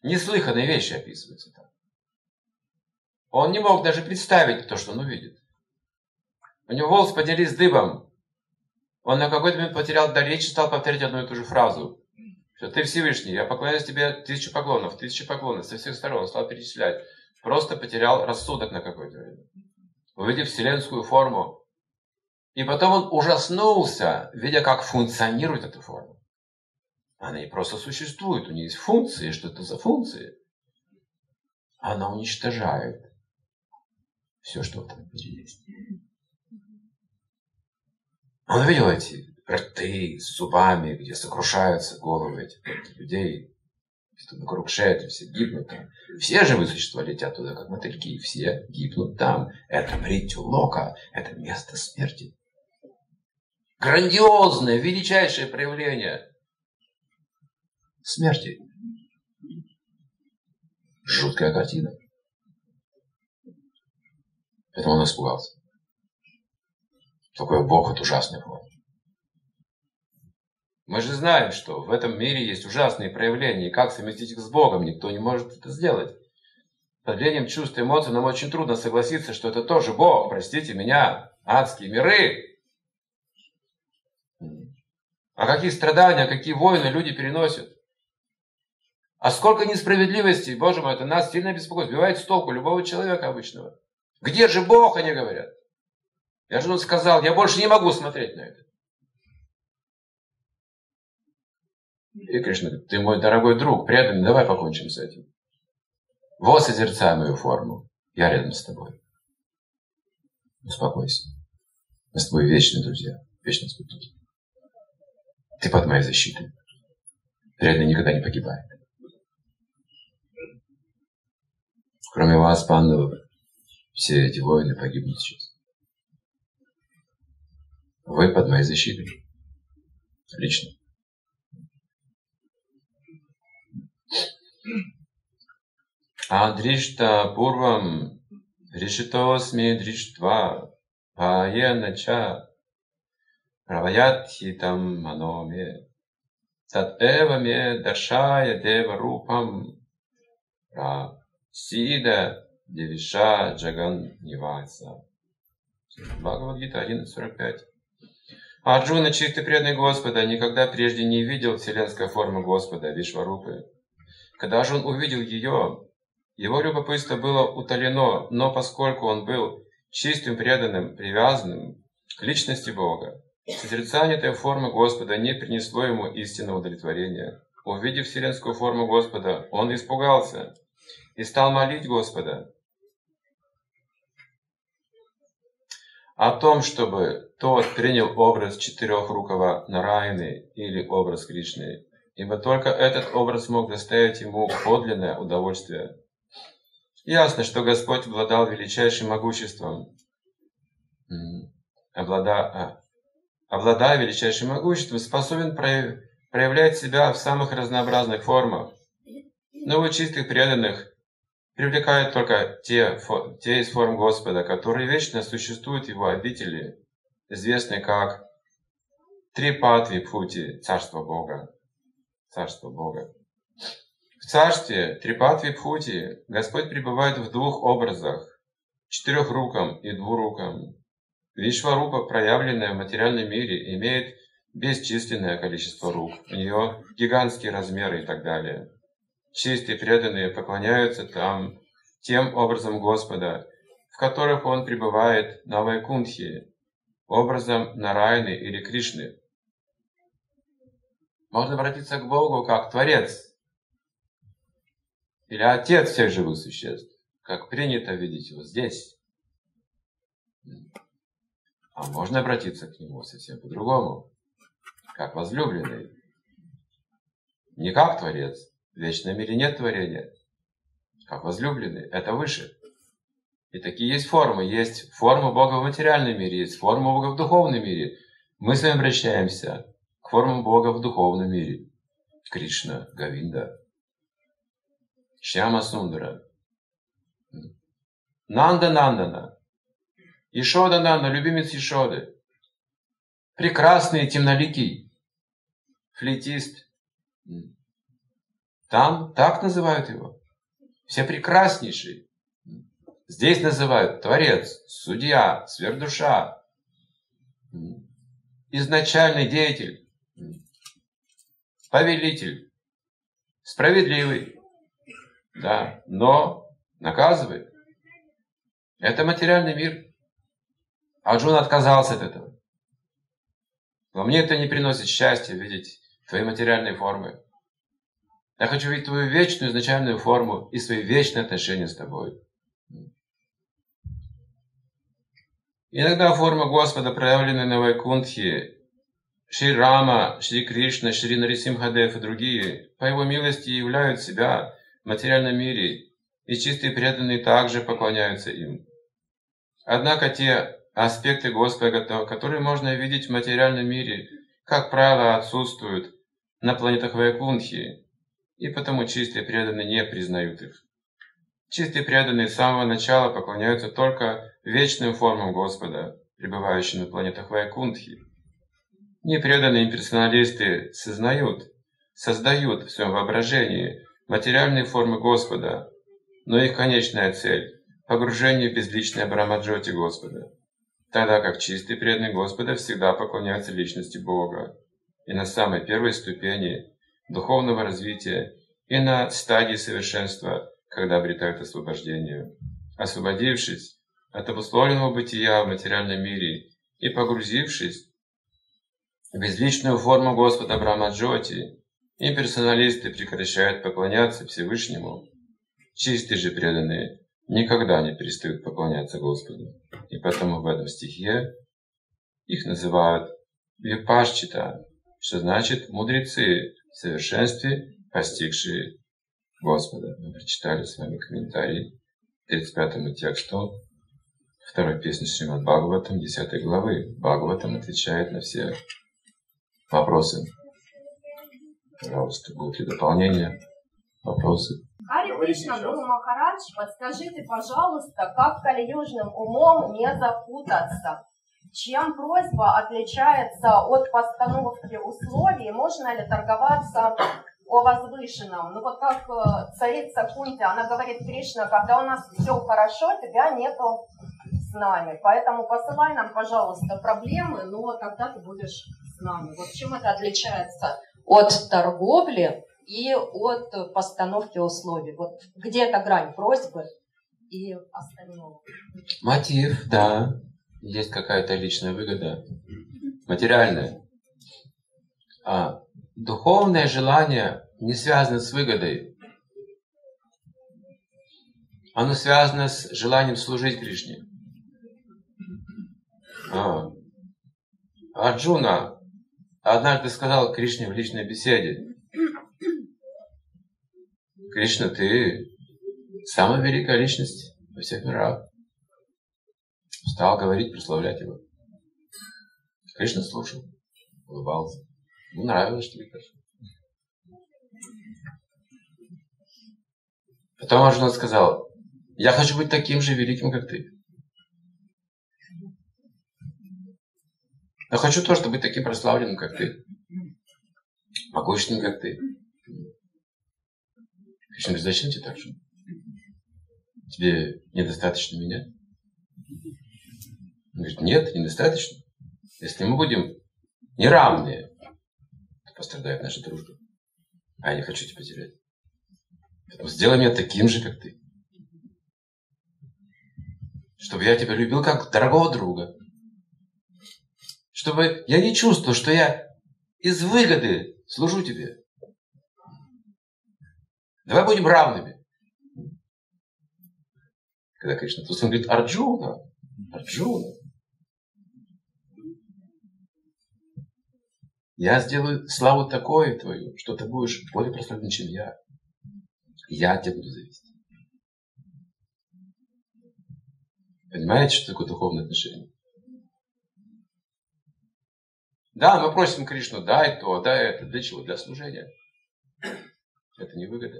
Неслыханные вещи описываются там. Он не мог даже представить то, что он увидит. У него волосы поднялись дыбом. Он на какой-то момент потерял дар речи, стал повторять одну и ту же фразу. Что ты Всевышний, я поклоняюсь тебе тысячу поклонов, тысячу поклонов со всех сторон. Он стал перечислять. Просто потерял рассудок на какое-то время. Увидев вселенскую форму. И потом он ужаснулся, видя, как функционирует эта форма. Она не просто существует, у нее есть функции. Что это за функции? Она уничтожает все, что мире есть. Он видел эти рты с зубами, где сокрушаются головы этих людей. Что вокруг шеи, все гибнут там. Все живые существа летят туда, как мотыльки. Все гибнут там. Это Мритю Лока. Это место смерти. Грандиозное, величайшее проявление смерти. Жуткая картина. Поэтому он испугался. Такой Бог ужасной формы. Мы же знаем, что в этом мире есть ужасные проявления, и как совместить их с Богом, никто не может это сделать. Под влиянием чувств и эмоций нам очень трудно согласиться, что это тоже Бог, простите меня, адские миры. А какие страдания, какие войны люди переносят. А сколько несправедливости, Боже мой, это нас сильно беспокоит, сбивает с толку любого человека обычного. Где же Бог, они говорят. Я же сказал, я больше не могу смотреть на это. И Кришна говорит, ты мой дорогой друг, преданный, давай покончим с этим. Вот созерцай мою форму, я рядом с тобой. Успокойся. Мы с тобой вечные друзья, вечные спутники. Ты под моей защитой. Преданный никогда не погибает. Кроме вас, пандавов, все эти воины погибнут сейчас. Вы под моей защитой. Лично. Адришта пурвам ришитосми дриштва паянача праваятхитам маноме тат эва ме даршая дева рупам Сида Девиша Джаган Ниваса. Бхагавадгита 11.45. Арджуна, чистый преданный Господа, никогда прежде не видел вселенской формы Господа, Вишварупы. Когда же он увидел ее, его любопытство было утолено, но поскольку он был чистым, преданным, привязанным к личности Бога, созерцание этой формы Господа не принесло ему истинного удовлетворения. Увидев вселенскую форму Господа, он испугался – и стал молить Господа о том, чтобы тот принял образ четырехрукого Нараяны или образ Кришны, ибо только этот образ мог доставить ему подлинное удовольствие. Ясно, что Господь обладал величайшим могуществом, облада, а, обладая величайшим могуществом, способен проявлять себя в самых разнообразных формах. Но у чистых преданных привлекают только те, те из форм Господа, которые вечно существуют в Его обители, известные как Трипатви Пхути, Царство Бога. Царство Бога. В царстве Трипатви Пхути Господь пребывает в двух образах, четырехруком и двуруком. Вишварупа, проявленная в материальном мире, имеет бесчисленное количество рук, у нее гигантские размеры и так далее чистые преданные поклоняются там тем образом Господа, в которых Он пребывает на Вайкунтхе, образом Нарайны или Кришны. Можно обратиться к Богу как Творец или Отец всех живых существ, как принято видеть его здесь. А можно обратиться к Нему совсем по-другому, как возлюбленный. Не как Творец. В вечном мире нет творения. Как возлюбленный. Это выше. И такие есть формы. Есть форма Бога в материальном мире, есть форма Бога в духовном мире. Мы с вами обращаемся к формам Бога в духовном мире. Кришна, Гавинда, Шьяма Сундара, Нанда Нандана, Ишода Нанда, любимец Ишоды, прекрасный темноликий, флейтист. Там так называют его. Все прекраснейшие. Здесь называют Творец, Судья, Сверхдуша, изначальный деятель, повелитель, справедливый, да, но наказывает. Это материальный мир. Аджун отказался от этого. Но мне это не приносит счастья видеть твои материальные формы. Я хочу видеть твою вечную изначальную форму и свои вечные отношения с тобой. Иногда форма Господа, проявленная на Вайкунтхе, Шри Рама, Шри Кришна, Шри Нарисимхадев и другие, по его милости являют себя в материальном мире, и чистые преданные также поклоняются им. Однако те аспекты Господа, которые можно видеть в материальном мире, как правило, отсутствуют на планетах Вайкунтхи, и потому чистые преданные не признают их. Чистые преданные с самого начала поклоняются только вечным формам Господа, пребывающим на планетах Вайкунтхи. Непреданные имперсоналисты сознают, создают в своем воображении материальные формы Господа, но их конечная цель – погружение в безличное Брамаджоти Господа, тогда как чистые преданные Господа всегда поклоняются личности Бога. И на самой первой ступени духовного развития и на стадии совершенства, когда обретают освобождение. Освободившись, от обусловленного бытия в материальном мире и погрузившись в безличную форму Господа Брамаджоти, имперсоналисты прекращают поклоняться Всевышнему. Чистые же преданные никогда не перестают поклоняться Господу. И поэтому в этом стихе их называют Випашчита, что значит мудрецы в совершенстве, постигшие Господа. Мы прочитали с вами комментарий к 35 тексту второй песни Шримад Бхагаватам, 10 главы. Бхагаватам отвечает на все вопросы. Пожалуйста, будут ли дополнения, вопросы? Хари Кришна Гуру Махарадж, подскажите, пожалуйста, как калиюжным умом не запутаться? Чем просьба отличается от постановки условий? Можно ли торговаться о возвышенном? Ну вот как э, царица Кунти, она говорит, Кришна, когда у нас все хорошо, тебя нету с нами. Поэтому посылай нам, пожалуйста, проблемы, но тогда ты будешь с нами. Вот чем это отличается от торговли и от постановки условий? Вот где эта грань просьбы и остального? Мотив, да. Есть какая-то личная выгода. Материальная. А духовное желание не связано с выгодой. Оно связано с желанием служить Кришне. А, Арджуна однажды сказал Кришне в личной беседе, Кришна, ты самая великая личность во всех мирах. Стал говорить, прославлять его. Кришна слушал, улыбался. Ему нравилось, что ли, Потом Арджуна сказал, я хочу быть таким же великим, как ты. Я хочу тоже быть таким прославленным, как ты. Могущественным, как ты. Кришна говорит, зачем тебе так же? Тебе недостаточно меня? Он говорит, нет, недостаточно. Если мы будем неравные, то пострадает наша дружба. А я не хочу тебя терять. Сделай меня таким же, как ты. Чтобы я тебя любил как дорогого друга чтобы я не чувствовал, что я из выгоды служу тебе. Давай будем равными. Когда Кришна, то он говорит, Арджуна, Арджуна, я сделаю славу такое твою, что ты будешь более прославлен, чем я. Я тебя буду зависеть. Понимаете, что такое духовное отношение? Да, мы просим Кришну, дай то, дай это. Для чего? Для служения. Это не выгода.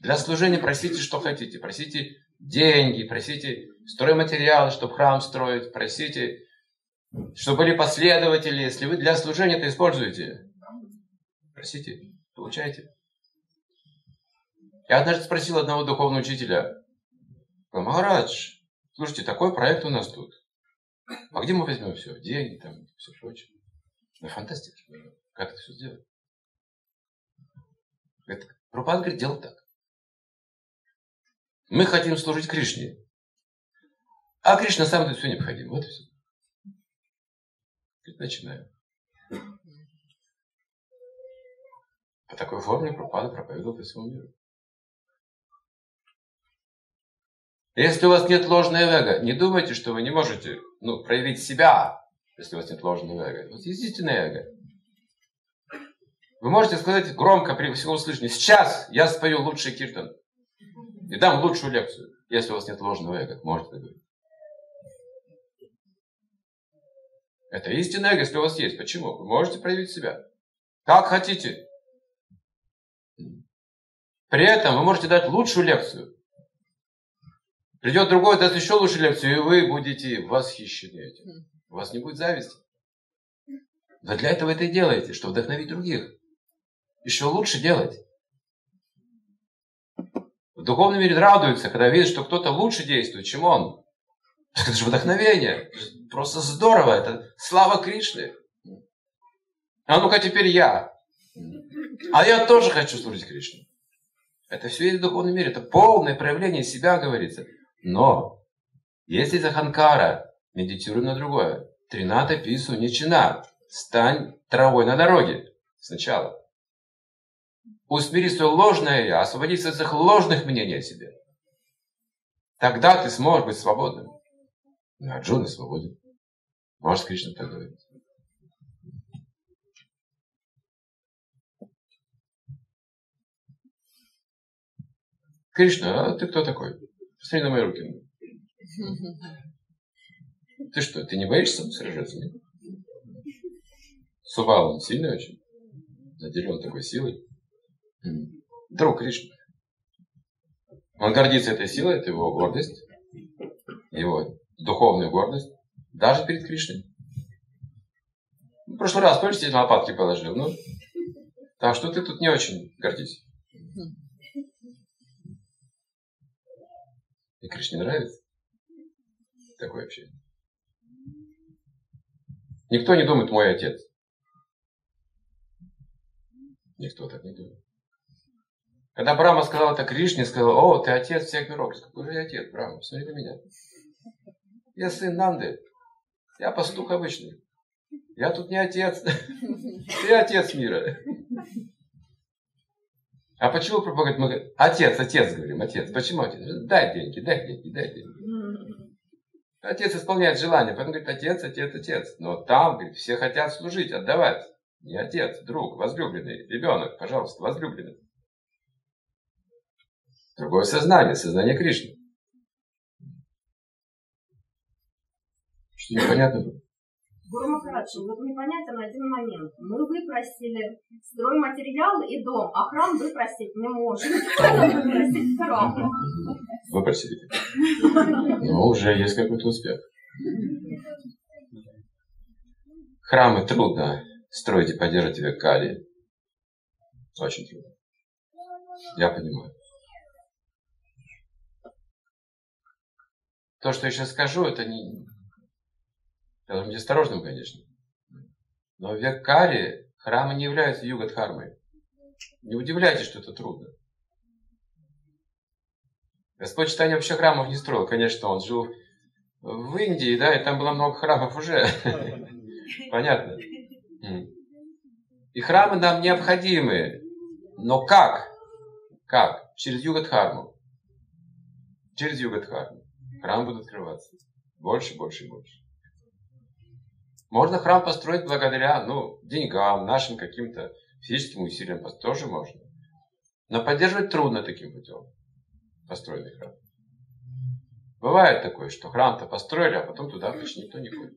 Для служения просите, что хотите. Просите деньги, просите стройматериалы, чтобы храм строить, просите, чтобы были последователи. Если вы для служения это используете, просите, получайте. Я однажды спросил одного духовного учителя, Махарадж, слушайте, такой проект у нас тут. А где мы возьмем все? Деньги там, все прочее. Ну, фантастика. Как это все сделать? Это, Рупан говорит, дело так. Мы хотим служить Кришне. А Кришна сам это все необходимо. Вот и все. Начинаем. По такой форме Пропада проповедовал по всему миру. Если у вас нет ложного эго, не думайте, что вы не можете ну, проявить себя, если у вас нет ложного эго. У вас есть истинное эго. Вы можете сказать громко при всем услышании, сейчас я спою лучший киртан и дам лучшую лекцию, если у вас нет ложного эго. Можете говорить. Это истинное эго, если у вас есть. Почему? Вы можете проявить себя. Как хотите. При этом вы можете дать лучшую лекцию. Придет другой, даст еще лучше лекцию, и вы будете восхищены этим. У вас не будет зависти. Но для этого это и делаете, чтобы вдохновить других. Еще лучше делать. В духовном мире радуются, когда видят, что кто-то лучше действует, чем он. Это же вдохновение. Просто здорово. Это слава Кришны. А ну-ка теперь я. А я тоже хочу служить Кришне. Это все есть в духовном мире. Это полное проявление себя, говорится. Но если за Ханкара медитируем на другое, Трината Пису Ничина, стань травой на дороге сначала. Усмири свое ложное я, освободись от этих ложных мнений о себе. Тогда ты сможешь быть свободным. А Джуна свободен. Может, Кришна так говорит. Кришна, а ты кто такой? Посмотри на мои руки. Ты что, ты не боишься сражаться? Нет? Сувал, он сильный очень. Наделен такой силой. Друг Кришна. Он гордится этой силой, это его гордость. Его духовная гордость. Даже перед Кришной. В прошлый раз, тебе на лопатки положил? Ну, так что ты тут не очень гордись. И Кришне нравится такое общение. Никто не думает мой отец. Никто так не думает. Когда Брама сказал это Кришне, сказал, о, ты отец всех миров. Какой же я отец, Брама? Посмотри на меня. Я сын Нанды. Я пастух обычный. Я тут не отец. Ты отец мира. А почему пропагает? Мы говорим, отец, отец, говорим, отец. Почему отец? Дай деньги, дай деньги, дай деньги. Отец исполняет желание, поэтому говорит, отец, отец, отец. Но там, говорит, все хотят служить, отдавать. Не отец, друг, возлюбленный, ребенок, пожалуйста, возлюбленный. Другое сознание, сознание Кришны. Что непонятно было? Гуру Махарадж, вот непонятен один момент. Мы выпросили стройматериалы и дом, а храм выпросить не можем. Выпросить храм. Выпросили. Но уже есть какой-то успех. Храмы трудно строить и поддерживать век Кали. Очень трудно. Я понимаю. То, что я сейчас скажу, это не, Должен быть осторожным, конечно. Но в век Кари храмы не являются югадхармой. Не удивляйтесь, что это трудно. Господь Читание вообще храмов не строил. Конечно, он жил в Индии, да, и там было много храмов уже. Понятно. И храмы нам необходимы. Но как? Как? Через Югадхарму. Через Югадхарму. Храмы будут открываться. Больше, больше и больше. Можно храм построить благодаря ну, деньгам, нашим каким-то физическим усилиям. Тоже можно. Но поддерживать трудно таким путем построенный храм. Бывает такое, что храм-то построили, а потом туда почти никто не ходит.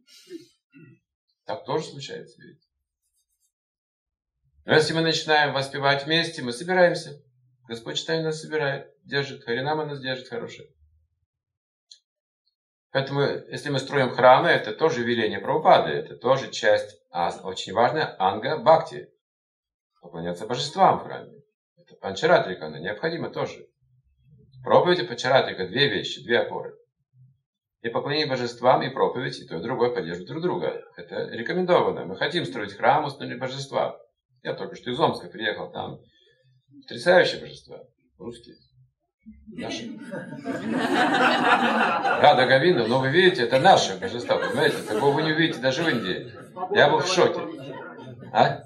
Так тоже случается, видите. Но если мы начинаем воспевать вместе, мы собираемся. Господь читание нас собирает, держит. Харинама нас держит хорошее. Поэтому, если мы строим храмы, это тоже веление Прабхупады, это тоже часть, очень важная, анга бхакти. Поклоняться божествам в храме. Это панчаратрика, она необходима тоже. Проповедь и панчаратрика – две вещи, две опоры. И поклонение божествам, и проповедь, и то, и другое поддерживают друг друга. Это рекомендовано. Мы хотим строить храм, установить божества. Я только что из Омска приехал, там потрясающие божества, русские. Наши. Рада Гавина, но вы видите, это наши божества, понимаете? Такого вы не увидите даже в Индии. Я был в шоке. А?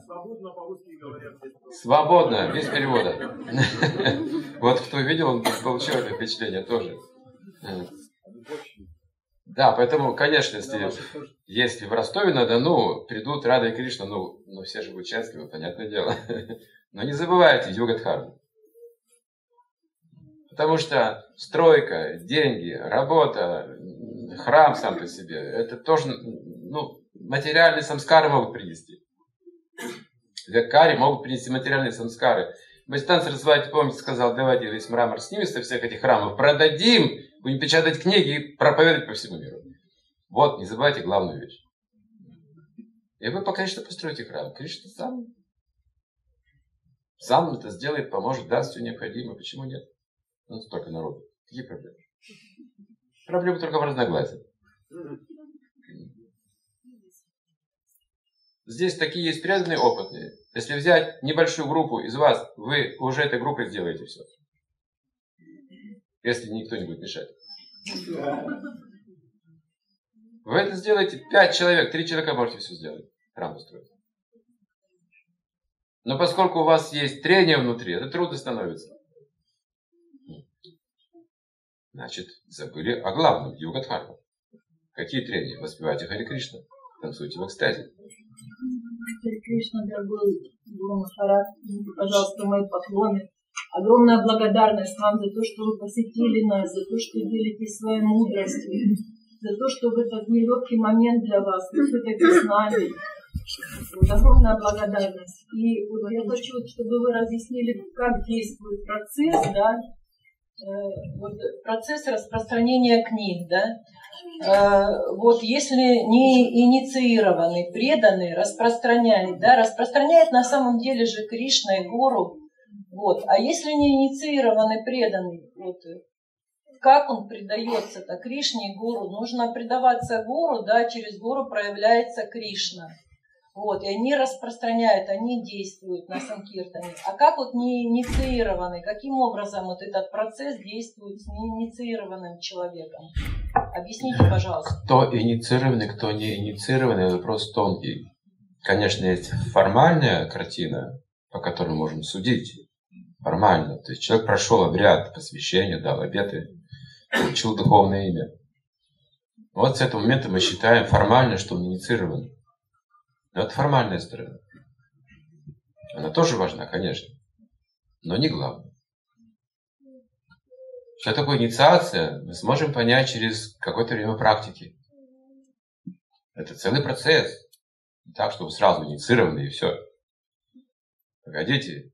Свободно, без перевода. Вот кто видел, он получил это впечатление тоже. Да, поэтому, конечно, если, если в Ростове-на-Дону придут Рада и Кришна, ну, ну все же будут счастливы, понятное дело. Но не забывайте Югадхарму. Потому что стройка, деньги, работа, храм сам по себе, это тоже, ну, материальные самскары могут принести. Векари могут принести материальные самскары. Бастан Сарасвати, помните, сказал, давайте весь мрамор снимем со всех этих храмов, продадим, будем печатать книги и проповедовать по всему миру. Вот, не забывайте главную вещь. И вы что построите храм. Кришна сам сам это сделает, поможет, даст все необходимое. Почему нет? Ну, столько народу. Какие проблемы? Проблемы только в разногласиях. Здесь такие есть преданные, опытные. Если взять небольшую группу из вас, вы уже этой группой сделаете все. Если никто не будет мешать. Вы это сделаете, пять человек, три человека можете все сделать. Храм построить. Но поскольку у вас есть трение внутри, это трудно становится. Значит, забыли о главном, Югадхарма. Какие трения? Воспевайте Хари Кришна, танцуйте в экстазе. Хари Кришна, дорогой Гуру Махарат, пожалуйста, мои поклоны. Огромная благодарность вам за то, что вы посетили нас, за то, что делитесь своей мудростью, за то, что в этот нелегкий момент для вас вы все-таки с нами. Вот, огромная благодарность. И вот я хочу, чтобы вы разъяснили, как действует процесс, да, вот процесс распространения книг, да. Э, вот если не инициированный, преданный распространяет, да, распространяет на самом деле же Кришна и Гуру, вот. А если не инициированный, преданный, вот, как он предается-то Кришне и Гуру? Нужно предаваться Гуру, да, через Гуру проявляется Кришна. Вот, и они распространяют, они действуют на Санкиртане. А как вот не инициированный, каким образом вот этот процесс действует с неинициированным человеком? Объясните, пожалуйста. Кто инициированный, кто не инициированный, вопрос тонкий. Конечно, есть формальная картина, по которой можем судить формально. То есть человек прошел обряд посвящения, дал обеты, получил духовное имя. Вот с этого момента мы считаем формально, что он инициирован. Но это формальная сторона. Она тоже важна, конечно, но не главная. Что такое инициация, мы сможем понять через какое-то время практики. Это целый процесс. Не так, что вы сразу инициированы и все. Погодите,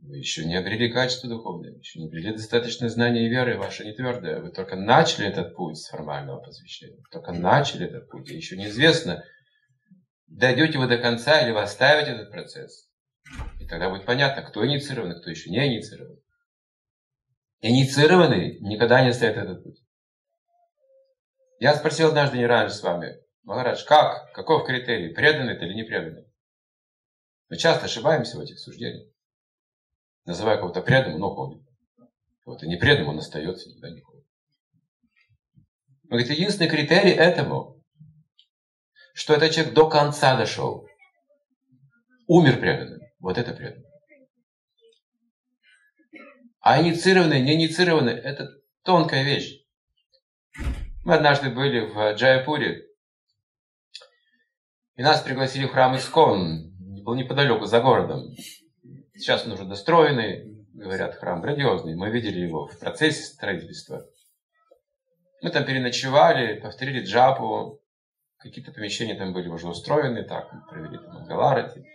вы еще не обрели качество духовное, еще не обрели достаточное знание и веры, ваша не твердая. Вы только начали этот путь с формального посвящения. Только начали этот путь. И еще неизвестно, дойдете вы до конца или вы оставите этот процесс. И тогда будет понятно, кто инициирован, кто еще не инициирован. Инициированный никогда не оставит этот путь. Я спросил однажды не раньше с вами, Махарадж, как, каков критерий, преданный ты или не преданный? Мы часто ошибаемся в этих суждениях называя кого-то преданным, но ходит. Вот, и не преданным он остается, никогда не ходит. Он говорит, единственный критерий этому, что этот человек до конца дошел. умер преданным. Вот это преданный. А инициированный, не инициированный, это тонкая вещь. Мы однажды были в Джайпуре, и нас пригласили в храм Искон, был неподалеку, за городом. Сейчас он уже достроенный, говорят, храм грандиозный. Мы видели его в процессе строительства. Мы там переночевали, повторили джапу. Какие-то помещения там были уже устроены, так, провели там Ангаларати.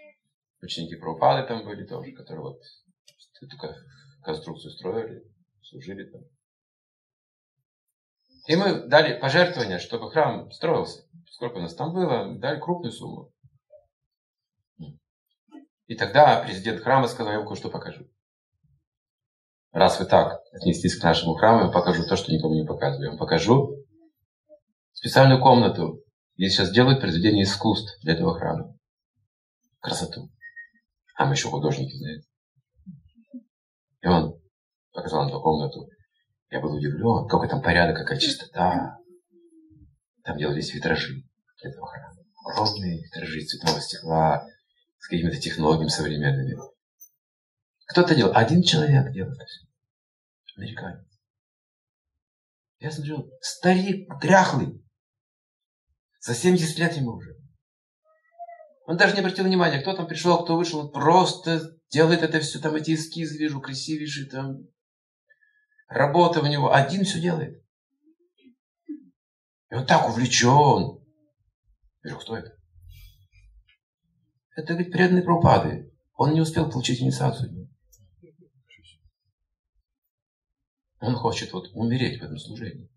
Ученики Прабхупады там были тоже, которые вот эту конструкцию строили, служили там. И мы дали пожертвования, чтобы храм строился. Сколько у нас там было, дали крупную сумму. И тогда президент храма сказал, я вам кое-что покажу. Раз вы так отнеслись к нашему храму, я покажу то, что никому не показываю. Я вам покажу специальную комнату, где сейчас делают произведение искусств для этого храма. Красоту. А мы еще художники, знаете. И он показал нам эту комнату. Я был удивлен, какой там порядок, какая чистота. Там делались витражи для этого храма. Огромные витражи цветного стекла, с какими-то технологиями современными. Кто-то делал, один человек делал это все. Американец. Я смотрю, старик, дряхлый. За 70 лет ему уже. Он даже не обратил внимания, кто там пришел, кто вышел. Он просто делает это все, там эти эскизы вижу, красивейшие там. Работа у него, один все делает. И он так увлечен. Я говорю, кто это? Это ведь преданный Прабхупады. Он не успел получить инициацию. Он хочет вот умереть в этом служении.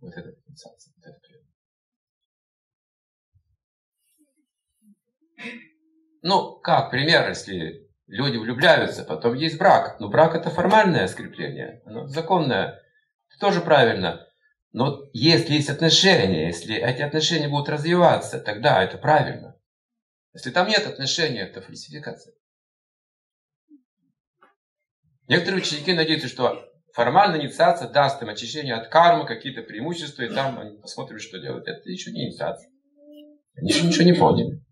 Вот это инициация, вот это Ну, как пример, если люди влюбляются, потом есть брак. Но брак это формальное скрепление, оно законное. Это тоже правильно. Но если есть отношения, если эти отношения будут развиваться, тогда это правильно. Если там нет отношения, это фальсификация. Некоторые ученики надеются, что формальная инициация даст им очищение от кармы, какие-то преимущества, и там они посмотрим, что делать. Это еще не инициация. Они еще ничего не поняли.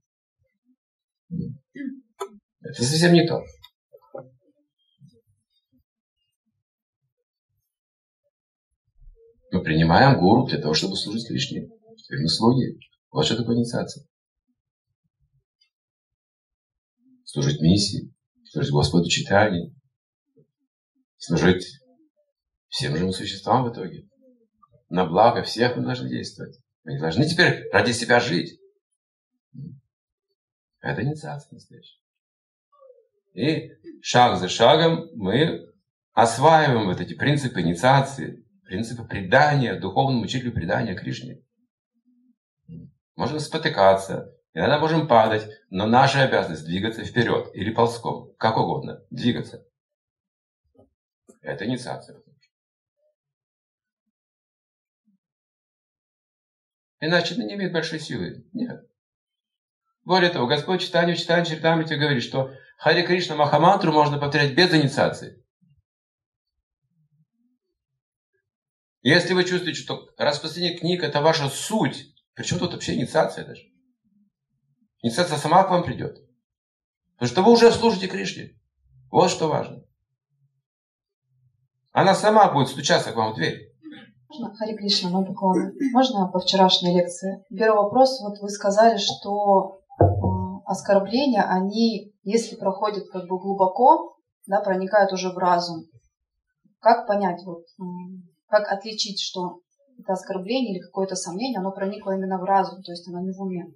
Это совсем не то. Мы принимаем гуру для того, чтобы служить Кришне. Теперь мы слуги. Вот что такое инициация. служить миссии, служить Господу читанию, служить всем живым существам в итоге. На благо всех мы должны действовать. Мы не должны теперь ради себя жить. Это инициация настоящая. И шаг за шагом мы осваиваем вот эти принципы инициации, принципы предания, духовному учителю предания Кришне. Можно спотыкаться, Иногда можем падать, но наша обязанность двигаться вперед или ползком, как угодно, двигаться. Это инициация. Иначе это не имеет большой силы. Нет. Более того, Господь читание, читание, читание говорит, что Хари Кришна Махамантру можно повторять без инициации. Если вы чувствуете, что распространение книг это ваша суть, причем тут вообще инициация даже? Инициация сама к вам придет. Потому что вы уже служите Кришне. Вот что важно. Она сама будет стучаться к вам в дверь. Можно, Хари Кришна, ну буквально. Можно по вчерашней лекции? Первый вопрос. Вот вы сказали, что оскорбления, они, если проходят как бы глубоко, да, проникают уже в разум. Как понять, вот, как отличить, что это оскорбление или какое-то сомнение, оно проникло именно в разум, то есть оно не в уме?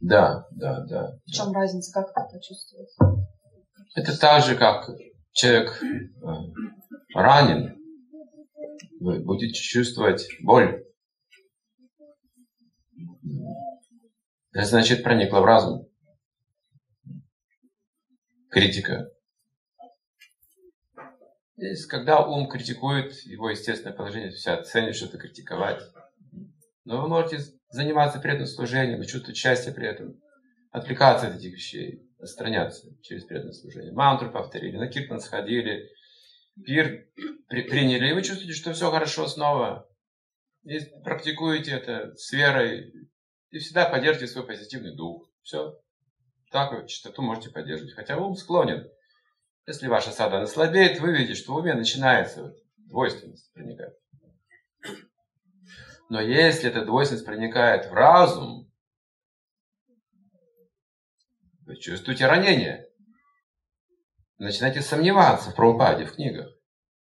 Да, да, да. В чем да. разница, как это чувствуется? Это так же, как человек э, ранен, вы будете чувствовать боль. Это значит проникла в разум. Критика. Здесь, когда ум критикует его естественное положение, все оценит, что-то критиковать. Но вы можете заниматься преданным служением, чувствовать счастье при этом, отвлекаться от этих вещей, отстраняться через преданное служение. Мантру повторили, на киртан сходили, пир при, приняли, и вы чувствуете, что все хорошо снова. И практикуете это с верой, и всегда поддержите свой позитивный дух. Все. такую чистоту можете поддерживать. Хотя ум склонен. Если ваша садана слабеет, вы видите, что в уме начинается двойственность проникать. Но если эта двойственность проникает в разум, вы чувствуете ранение. Начинаете сомневаться в правопаде, в книгах.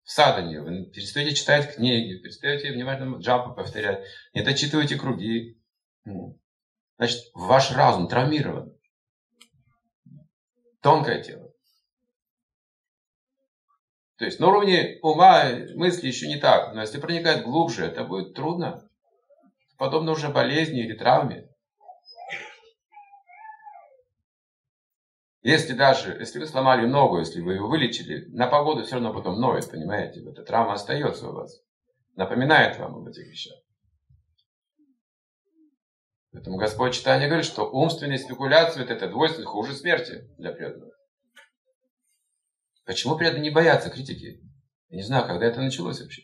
В садане. Вы перестаете читать книги, перестаете внимательно джапы повторять, не дочитываете круги. Значит, ваш разум травмирован. Тонкое тело. То есть на уровне ума мысли еще не так. Но если проникает глубже, это будет трудно. Подобно уже болезни или травме. Если даже, если вы сломали ногу, если вы ее вылечили, на погоду все равно потом ноет, понимаете? Эта травма остается у вас. Напоминает вам об этих вещах. Поэтому Господь читание говорит, что умственные спекуляции, это двойственность хуже смерти для преданных. Почему преданные не боятся критики? Я не знаю, когда это началось вообще.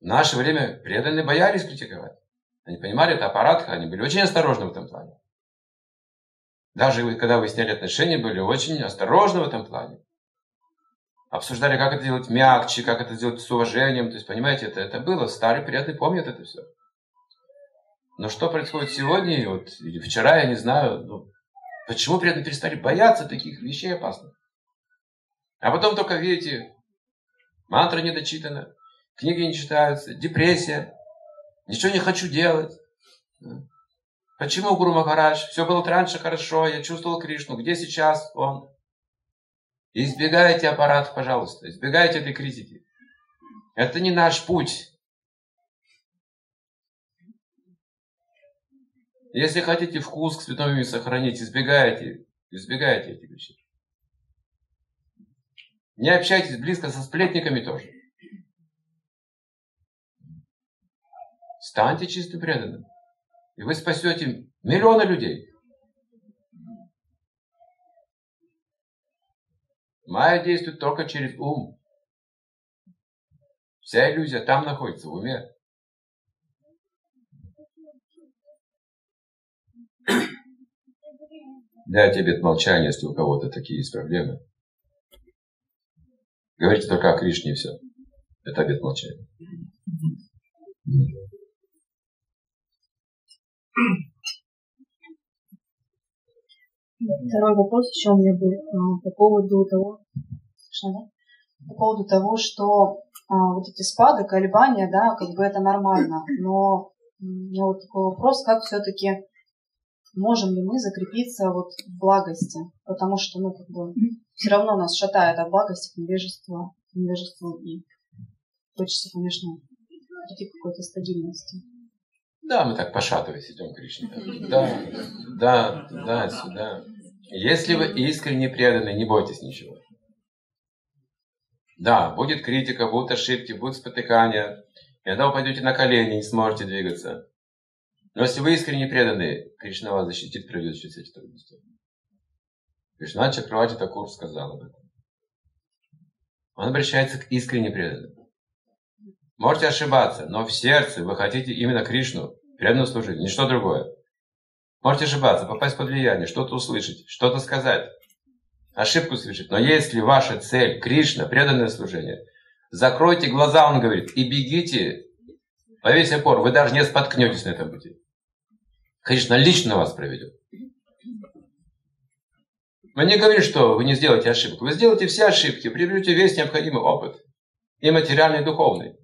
В наше время преданные боялись критиковать. Они понимали, это аппарат, они были очень осторожны в этом плане. Даже когда вы сняли отношения, были очень осторожны в этом плане. Обсуждали, как это делать мягче, как это сделать с уважением. То есть, понимаете, это, это было. Старые преданные помнят это все. Но что происходит сегодня, вот, или вчера, я не знаю, ну, почему преданные перестали бояться таких вещей опасных? А потом только видите, мантра не дочитана, книги не читаются, депрессия, ничего не хочу делать. Почему Гуру Махарадж? Все было раньше хорошо, я чувствовал Кришну. Где сейчас он? Избегайте аппарат, пожалуйста. Избегайте этой критики. Это не наш путь. Если хотите вкус к святому имени сохранить, избегайте, избегайте этих вещей. Не общайтесь близко со сплетниками тоже. Станьте чистым преданным. И вы спасете миллионы людей. Майя действует только через ум. Вся иллюзия там находится, в уме. Дайте обет молчания, если у кого-то такие есть проблемы. Говорите только о Кришне и все. Это обет молчания. Второй вопрос еще у меня был а, по поводу того, что, по поводу того, что а, вот эти спады, колебания, да, как бы это нормально, но у меня вот такой вопрос, как все-таки можем ли мы закрепиться вот в благости, потому что, ну, как бы, все равно нас шатает от благости к невежеству, к невежеству и хочется, конечно, прийти к какой-то стабильности. Да, мы так пошатываясь идем, Кришна. Да, да, да, сюда. Если вы искренне преданы, не бойтесь ничего. Да, будет критика, будут ошибки, будут спотыкания. Иногда вы пойдете на колени, не сможете двигаться. Но если вы искренне преданы, Кришна вас защитит, проведет через эти трудности. Кришна Чакравати Такур сказал об этом. Он обращается к искренне преданным. Можете ошибаться, но в сердце вы хотите именно Кришну, преданно служить, ничто другое. Можете ошибаться, попасть под влияние, что-то услышать, что-то сказать, ошибку совершить. Но если ваша цель Кришна, преданное служение, закройте глаза, он говорит, и бегите во весь опор, вы даже не споткнетесь на этом пути. Кришна лично вас проведет. Мы не говорим, что вы не сделаете ошибок. Вы сделаете все ошибки, приобретете весь необходимый опыт. И материальный, и духовный.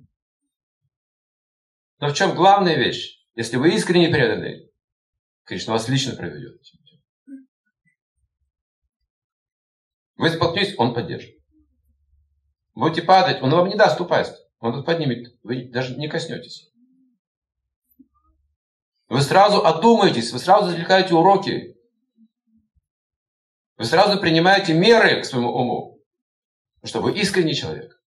Но в чем главная вещь? Если вы искренне преданы, Кришна вас лично проведет. Вы споткнетесь, он поддержит. Будете падать, он вам не даст упасть. Он вас поднимет. Вы даже не коснетесь. Вы сразу одумаетесь, вы сразу извлекаете уроки. Вы сразу принимаете меры к своему уму. Потому что вы искренний человек.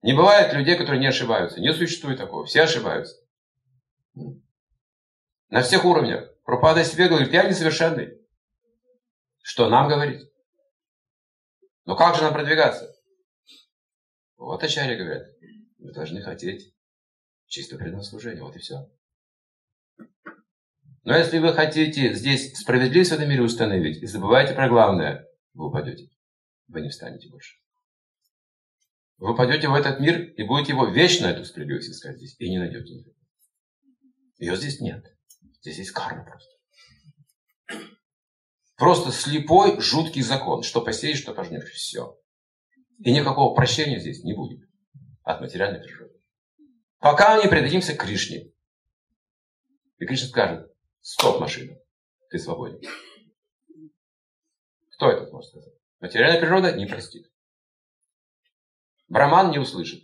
Не бывает людей, которые не ошибаются. Не существует такого. Все ошибаются. На всех уровнях. Пропада себе говорит, я несовершенный. Что нам говорить? Но как же нам продвигаться? Вот Ачарья говорят, вы должны хотеть чисто служения. Вот и все. Но если вы хотите здесь справедливость в этом мире установить и забываете про главное, вы упадете. Вы не встанете больше. Вы упадете в этот мир и будете его вечно, эту справедливость искать здесь, и не найдете ее. Ее здесь нет. Здесь есть карма просто. Просто слепой, жуткий закон. Что посеешь, что пожнешь. Все. И никакого прощения здесь не будет от материальной природы. Пока не предадимся Кришне. И Кришна скажет, стоп, машина, ты свободен. Кто это может сказать? Материальная природа не простит. Браман не услышит.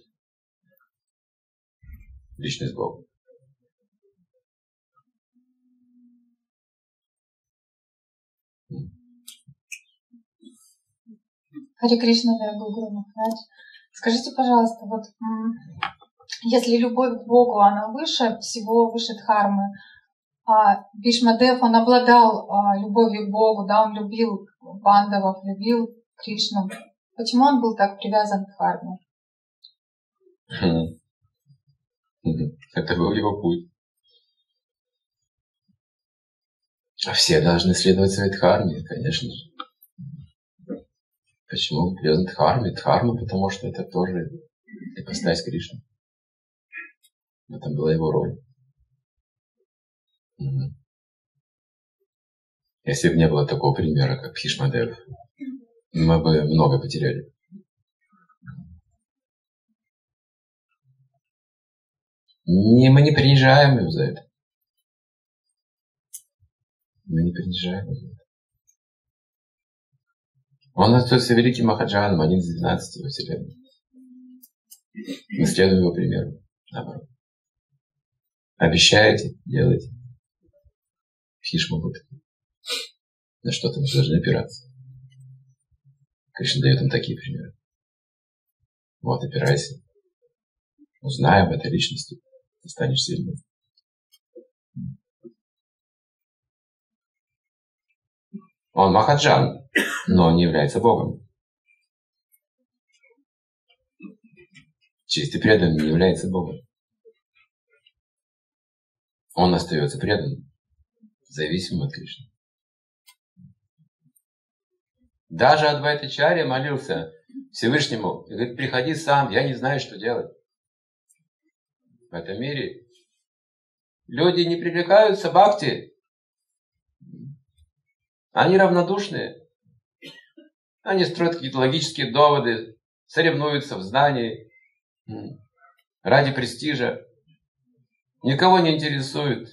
Личность Бога. Хари Кришна, дорогой Гуру Махарадж. Скажите, пожалуйста, вот если любовь к Богу, она выше всего, выше Дхармы, Бишмадев, он обладал а, любовью к Богу, да, он любил Бандавов, любил Кришну. Почему он был так привязан к Дхарме? Это был его путь. А все должны следовать своей дхарме, конечно же. Почему он привязан к дхарме? Дхарма, потому что это тоже ипостась Кришны. В этом была его роль. Если бы не было такого примера, как Хишмадев, мы бы много потеряли. Не, мы не принижаем его за это. Мы не принижаем его за это. Он остается великим Махаджаном, один из двенадцати во Вселенной. Мы следуем его примеру, наоборот. Обещаете, делайте. Хишма будет. На что-то мы должны опираться. Кришна дает им такие примеры. Вот, опирайся. Узнай об этой личности. Ты станешь сильным. Он Махаджан, но он не является Богом. Чистый преданный не является Богом. Он остается преданным, зависимым от Кришны. Даже Адвайтачарья молился Всевышнему и говорит, приходи сам, я не знаю, что делать. В этом мире люди не привлекаются бхакти. Они равнодушные. Они строят какие-то логические доводы, соревнуются в знании ради престижа. Никого не интересует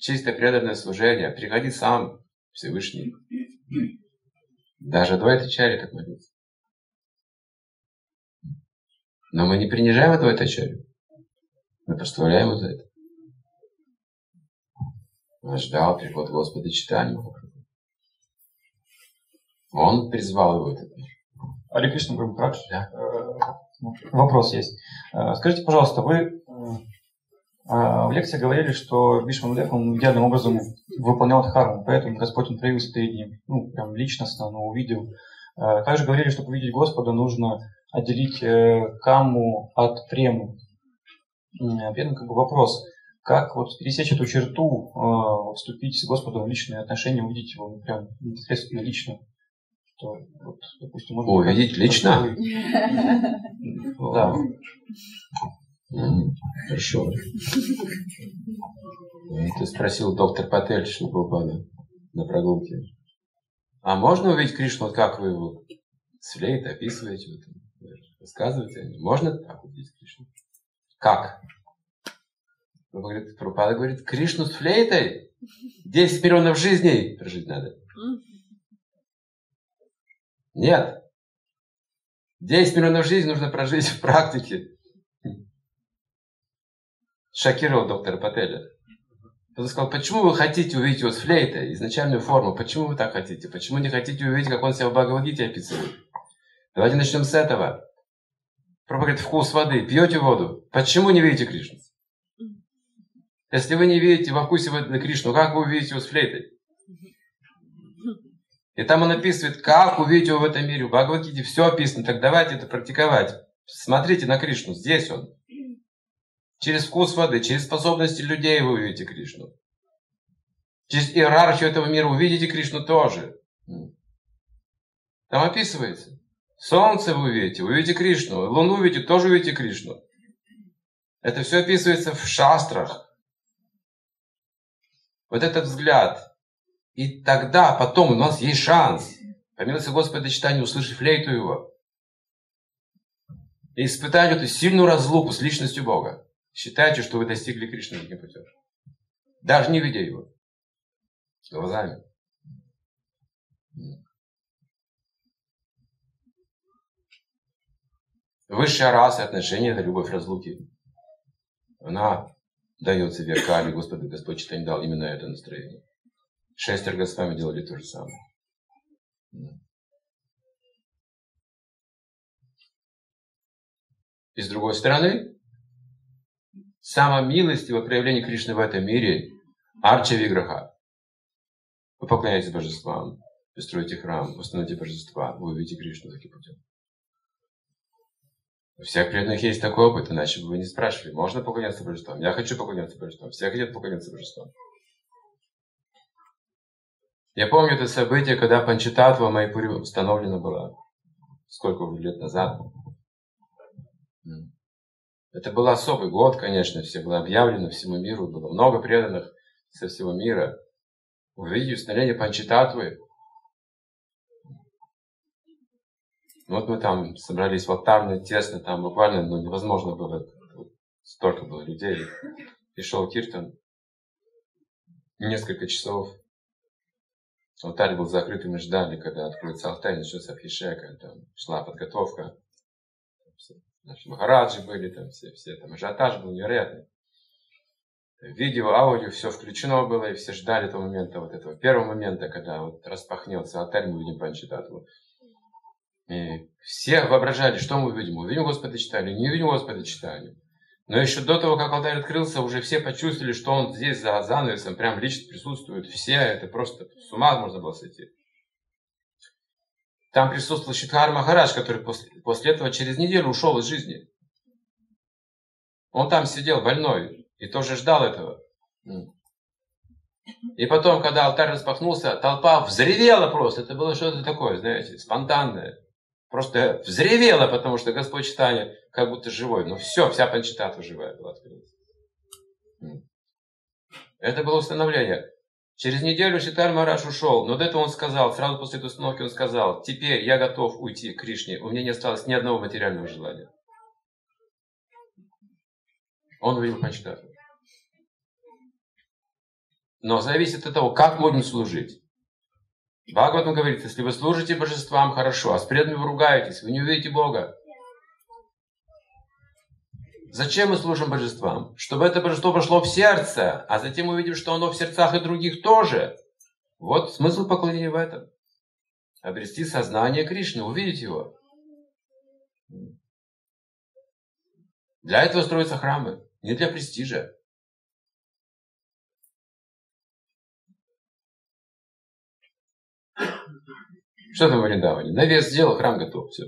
чисто преданное служение. Приходи сам, Всевышний. Даже Адвайтачари так молился. Но мы не принижаем Адвайтачарю. Мы прославляем его за это. Он ждал приход Господа читания. Он призвал его мир. Ари Кришна Гурмхадж, да. Э, вопрос есть. Э, скажите, пожалуйста, вы э, в лекции говорили, что Бишмандев, он идеальным образом выполнял дхарму, поэтому Господь он проявился перед ним, ну, прям личностно, он увидел. Также говорили, чтобы увидеть Господа, нужно отделить камму от прему. Первый как бы вопрос, как вот пересечь эту черту, вступить с Господом в личные отношения, увидеть его прям непосредственно лично? что, вот, допустим, можно... Увидеть лично? Да. Хорошо. Ты спросил доктор Патель Шилпрупада на прогулке. А можно увидеть Кришну, вот как вы его с флейт описываете, вот, рассказываете? Можно так увидеть Кришну? Как? Он говорит, Прабхупада говорит, Кришну с флейтой 10 миллионов жизней прожить надо. Нет. 10 миллионов жизней нужно прожить в практике. Шокировал доктора Пателя. Он сказал, почему вы хотите увидеть его с флейтой, изначальную форму? Почему вы так хотите? Почему не хотите увидеть, как он себя в Бхагавадгите описывает? Давайте начнем с этого. Говорит, вкус воды. Пьете воду. Почему не видите Кришну? Если вы не видите во вкусе воды Кришну, как вы увидите его с флейтой? И там он описывает, как увидеть его в этом мире. В Бхагавадгите все описано. Так давайте это практиковать. Смотрите на Кришну. Здесь он. Через вкус воды, через способности людей вы увидите Кришну. Через иерархию этого мира увидите Кришну тоже. Там описывается. Солнце вы увидите, вы увидите Кришну. Луну увидите, тоже увидите Кришну. Это все описывается в шастрах. Вот этот взгляд. И тогда, потом у нас есть шанс, по милости Господа читания, услышать флейту его. И испытать эту сильную разлуку с личностью Бога. Считайте, что вы достигли Кришны таким путем. Даже не видя его. Глазами. Высшая раса отношения – это любовь разлуки. Она дается веками. Господи, Господь что дал именно это настроение. Шестеро Господами делали то же самое. И с другой стороны, самое милостивое проявление Кришны в этом мире – Арча Виграха. Вы поклоняетесь божествам, вы строите храм, установите божества, вы увидите Кришну таким путем. У всех преданных есть такой опыт, иначе бы вы не спрашивали, можно поклоняться божествам? Я хочу поклоняться божествам. Все хотят поклоняться божествам. Я помню это событие, когда Панчитатва в Майпуре установлена была. Сколько уже лет назад. Это был особый год, конечно, все было объявлено всему миру, было много преданных со всего мира. Увидеть установление Панчитатвы, вот мы там собрались в алтарной, тесно, там буквально ну, невозможно было, столько было людей. И шел Киртон. Несколько часов. Алтарь был закрыт, и мы ждали, когда откроется алтарь, начнется Абхишека, там шла подготовка. Наши Махараджи были, там все, все там ажиотаж был невероятный. Видео, аудио, все включено было, и все ждали этого момента, вот этого первого момента, когда вот распахнется алтарь, мы видим Панчитатву. И все воображали, что мы увидим. Увидим Господа читали, не увидим Господа читали. Но еще до того, как алтарь открылся, уже все почувствовали, что он здесь за занавесом прям лично присутствует. Все, это просто с ума можно было сойти. Там присутствовал Шидхар Махарадж, который после, после этого через неделю ушел из жизни. Он там сидел больной и тоже ждал этого. И потом, когда алтарь распахнулся, толпа взревела просто. Это было что-то такое, знаете, спонтанное просто взревела, потому что Господь читание как будто живой. Ну все, вся панчитата живая была открылась. Это было установление. Через неделю Шиталь Мараш ушел, но до этого он сказал, сразу после этой установки он сказал, теперь я готов уйти к Кришне, у меня не осталось ни одного материального желания. Он увидел Панчитату. Но зависит от того, как будем служить. Бхагаватам говорит, если вы служите божествам, хорошо, а с преданными вы ругаетесь, вы не увидите Бога. Зачем мы служим божествам? Чтобы это божество пошло в сердце, а затем увидим, что оно в сердцах и других тоже. Вот смысл поклонения в этом. Обрести сознание Кришны, увидеть его. Для этого строятся храмы, не для престижа. Что там в Вриндаване? Навес сделал, храм готов. Все.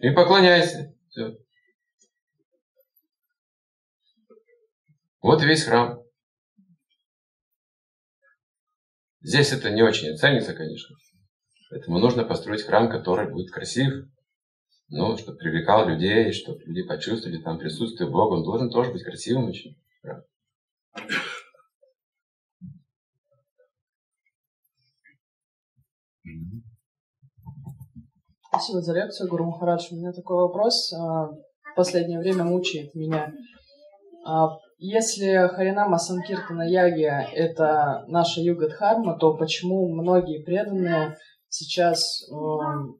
И поклоняйся. Все. Вот весь храм. Здесь это не очень ценится, конечно. Поэтому нужно построить храм, который будет красив. Ну, чтобы привлекал людей, чтобы люди почувствовали там присутствие Бога. Он должен тоже быть красивым очень. Храм. Спасибо за лекцию, Гуру Махарадж. У меня такой вопрос. А, в последнее время мучает меня. А, если Харинама Санкиртана Яги – это наша юга Дхарма, то почему многие преданные сейчас ну,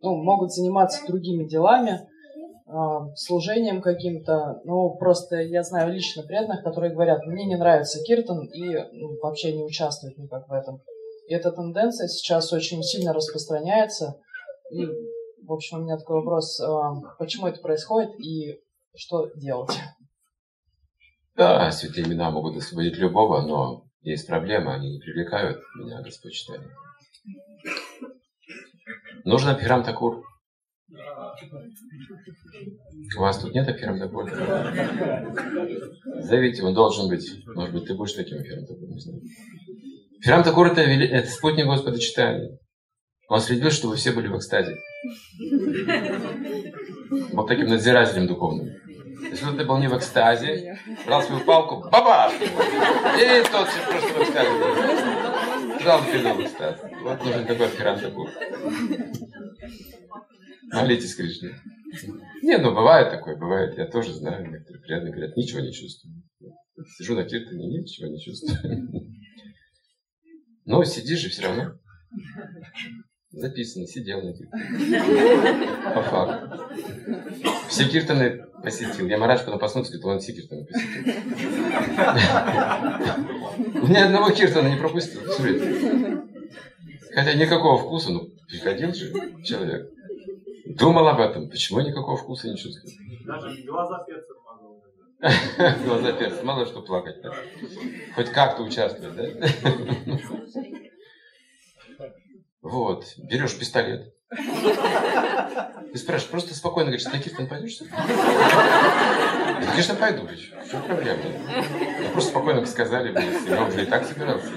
могут заниматься другими делами, а, служением каким-то. Ну, просто я знаю лично преданных, которые говорят, мне не нравится Киртан и ну, вообще не участвуют никак в этом. И эта тенденция сейчас очень сильно распространяется. И, в общем, у меня такой вопрос, а, почему это происходит и что делать? Да, святые имена могут освободить любого, но есть проблема, они не привлекают меня, Господь читает. Нужен Абхирам Такур. У вас тут нет афиром Даполя? Зовите, он должен быть. Может быть, ты будешь таким афиром Даполя, не знаю. Фирам Такур это, это спутник Господа читания. Он следил, чтобы все были в экстазе. Был таким надзирателем духовным. Если кто-то был не в экстазе, брал свою палку, бабаш! И тот все просто в экстазе. Жал передал в экстаз. Вот нужен такой Фирам Такур. Молитесь Кришне. Не, ну бывает такое, бывает. Я тоже знаю, некоторые преданные говорят, ничего не чувствую. Сижу на киртане, ничего не чувствую. Но сидишь же все равно. Записано, сидел на. По факту. Все киртаны посетил. Я Марадж потом проснулся, говорит, он все киртаны посетил. Ни одного киртана не пропустил. Хотя никакого вкуса, ну, приходил же человек. Думал об этом. Почему никакого вкуса не чувствует? Даже глаза перца. Глаза перца. Мало что плакать. Да? Хоть как-то участвовать, да? Вот. Берешь пистолет. Ты спрашиваешь, просто спокойно говоришь, на Киртон пойдешь? Конечно, пойду. В чем проблема? Я просто спокойно сказали, я уже и так собирался.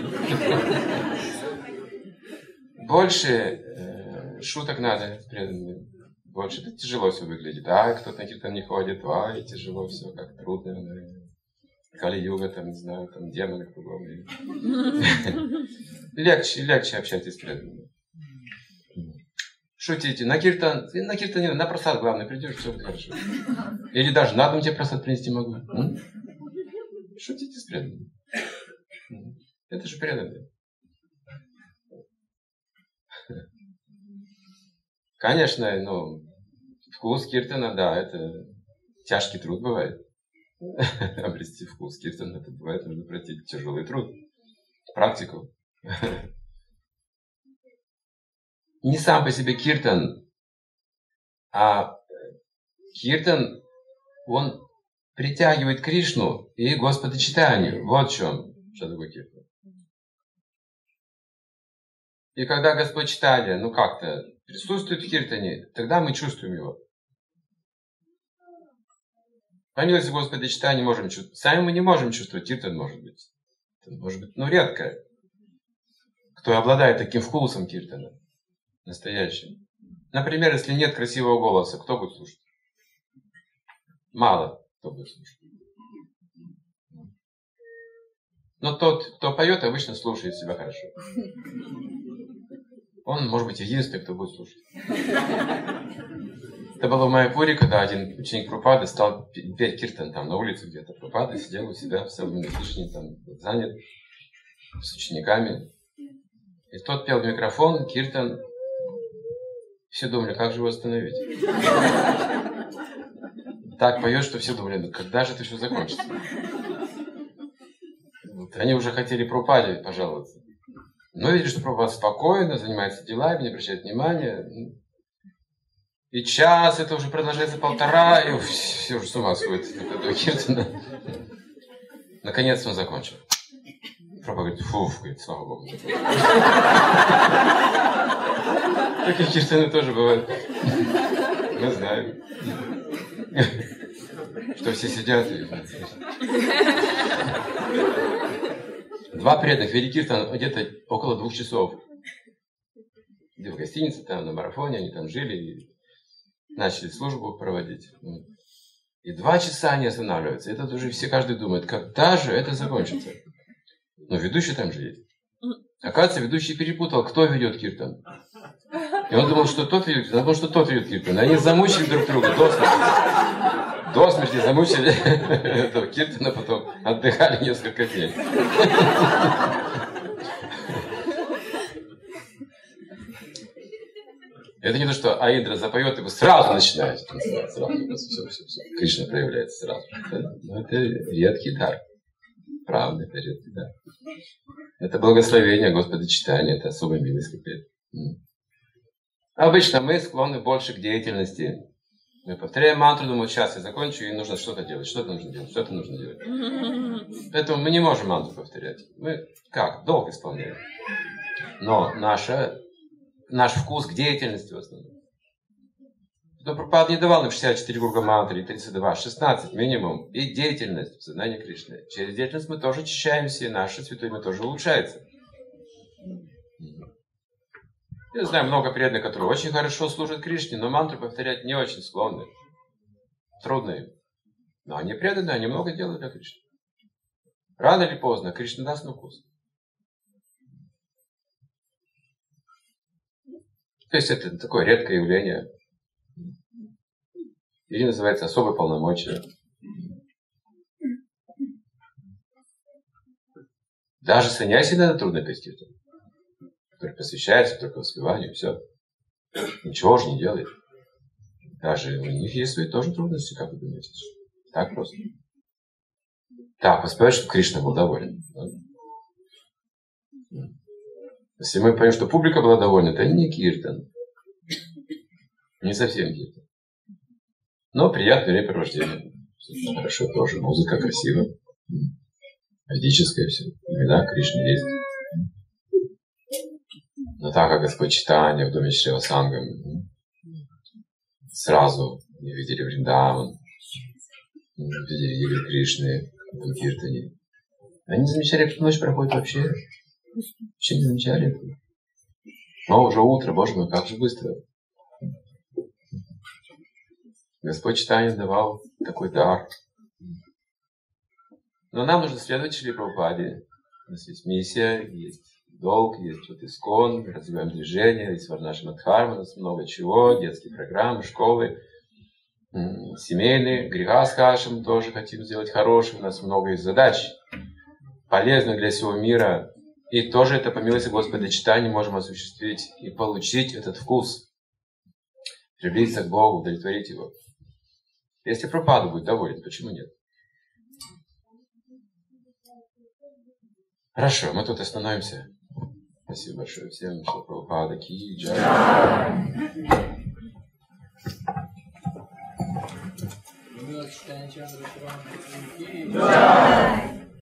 Больше э, шуток надо. Больше это тяжело все выглядит. А, кто-то на Киртон не ходит, а, и тяжело все, как трудно. Кали-юга, там, не знаю, там демоны кругом. Легче, легче общайтесь с преданными. Шутите. На киртан, на киртане, на просад главное придешь, все будет хорошо. Или даже на дом тебе просад принести могу. М? Шутите с преданными. Это же преданные. Конечно, ну, вкус киртана, да, это тяжкий труд бывает. Обрести вкус киртана, это бывает, нужно пройти тяжелый труд. Практику. Не сам по себе киртан, а киртан, он притягивает Кришну и Господа читанию. Вот в чем, что такое киртан. И когда Господь читание, ну как-то присутствует в киртане, тогда мы чувствуем его. По милости Господа читания можем чувствовать. Сами мы не можем чувствовать, киртан может быть. Это может быть, ну, редко. Кто обладает таким вкусом киртана, настоящим. Например, если нет красивого голоса, кто будет слушать? Мало кто будет слушать. Но тот, кто поет, обычно слушает себя хорошо. Он, может быть, единственный, кто будет слушать. Это было в Майяпуре, когда один ученик Пропады стал петь киртан там на улице где-то. Пропада сидел у себя в Салминахишне, там занят с учениками. И тот пел в микрофон, киртан. Все думали, как же его остановить? Так поет, что все думали, ну когда же это все закончится? Вот. Они уже хотели Пропаде пожаловаться. Но видели, что Прабхупад спокойно занимается делами, не обращает внимания. И час, это уже продолжается полтора, и все уже с ума сходит. Наконец он закончил. Прабхупад говорит, фуф, говорит, слава Богу. Такие киртаны тоже бывают. Мы знаем. Что все сидят и... Два преданных вели киртан где-то около двух часов. Где в гостинице, там на марафоне, они там жили и начали службу проводить. И два часа они останавливаются. Это уже все, каждый думает, когда же это закончится. Но ведущий там же есть. Оказывается, ведущий перепутал, кто ведет киртан. И он думал, что тот ведет, он думал, что тот ведет киртан. Они замучили друг друга до смерти. До смерти замучили этого киртана, потом отдыхали несколько дней. Это не то, что Аидра запоет, и сразу начинаете танцевать. Сразу, все, все, все. Кришна проявляется сразу. Но это редкий дар. Правда, это редкий дар. Это благословение Господа читания, это особая милость. Обычно мы склонны больше к деятельности. Мы повторяем мантру, думаю, сейчас я закончу, и нужно что-то делать, что-то нужно делать, что-то нужно делать. Поэтому мы не можем мантру повторять. Мы как? Долг исполняем. Но наша, наш вкус к деятельности в основном. Но Прабхупад не давал нам 64 круга мантры, 32, 16 минимум. И деятельность в сознании Кришны. Через деятельность мы тоже очищаемся, и наше святое имя тоже улучшается. Я знаю много преданных, которые очень хорошо служат Кришне, но мантру повторять не очень склонны. Трудно им. Но они преданы, они много делают для Кришны. Рано или поздно Кришна даст на вкус. То есть это такое редкое явление. Или называется особое полномочия. Даже саньяси иногда трудно перспективу который посвящается только воспеванию, все. Ничего же не делает. Даже у них есть свои тоже трудности, как вы думаете. Так просто. Так, воспевать, чтобы Кришна был доволен. Если мы понимаем, что публика была довольна, это не киртан. Не совсем киртан. Но приятное времяпровождение. Хорошо тоже. Музыка красивая. Ведическое все. Иногда Кришна есть. Но так как Господь читание в доме Шива Сангам сразу не видели Вриндаван, видели Игорь Кришны в Киртане. Они не замечали, как ночь проходит вообще. Вообще не замечали Но уже утро, боже мой, как же быстро. Господь читание давал такой дар. Но нам нужно следовать Шри Прабхупаде. У нас есть миссия, есть долг, есть вот искон, развиваем движение, есть Варнаша Мадхарма, у нас много чего, детские программы, школы, семейные, греха с Хашем тоже хотим сделать хорошим, у нас много есть задач, полезных для всего мира, и тоже это по милости Господа читания можем осуществить и получить этот вкус, приблизиться к Богу, удовлетворить Его. Если пропаду будет доволен, почему нет? Хорошо, мы тут остановимся. Спасибо большое всем, что Прабхупада Ки Джай. Читание Чандра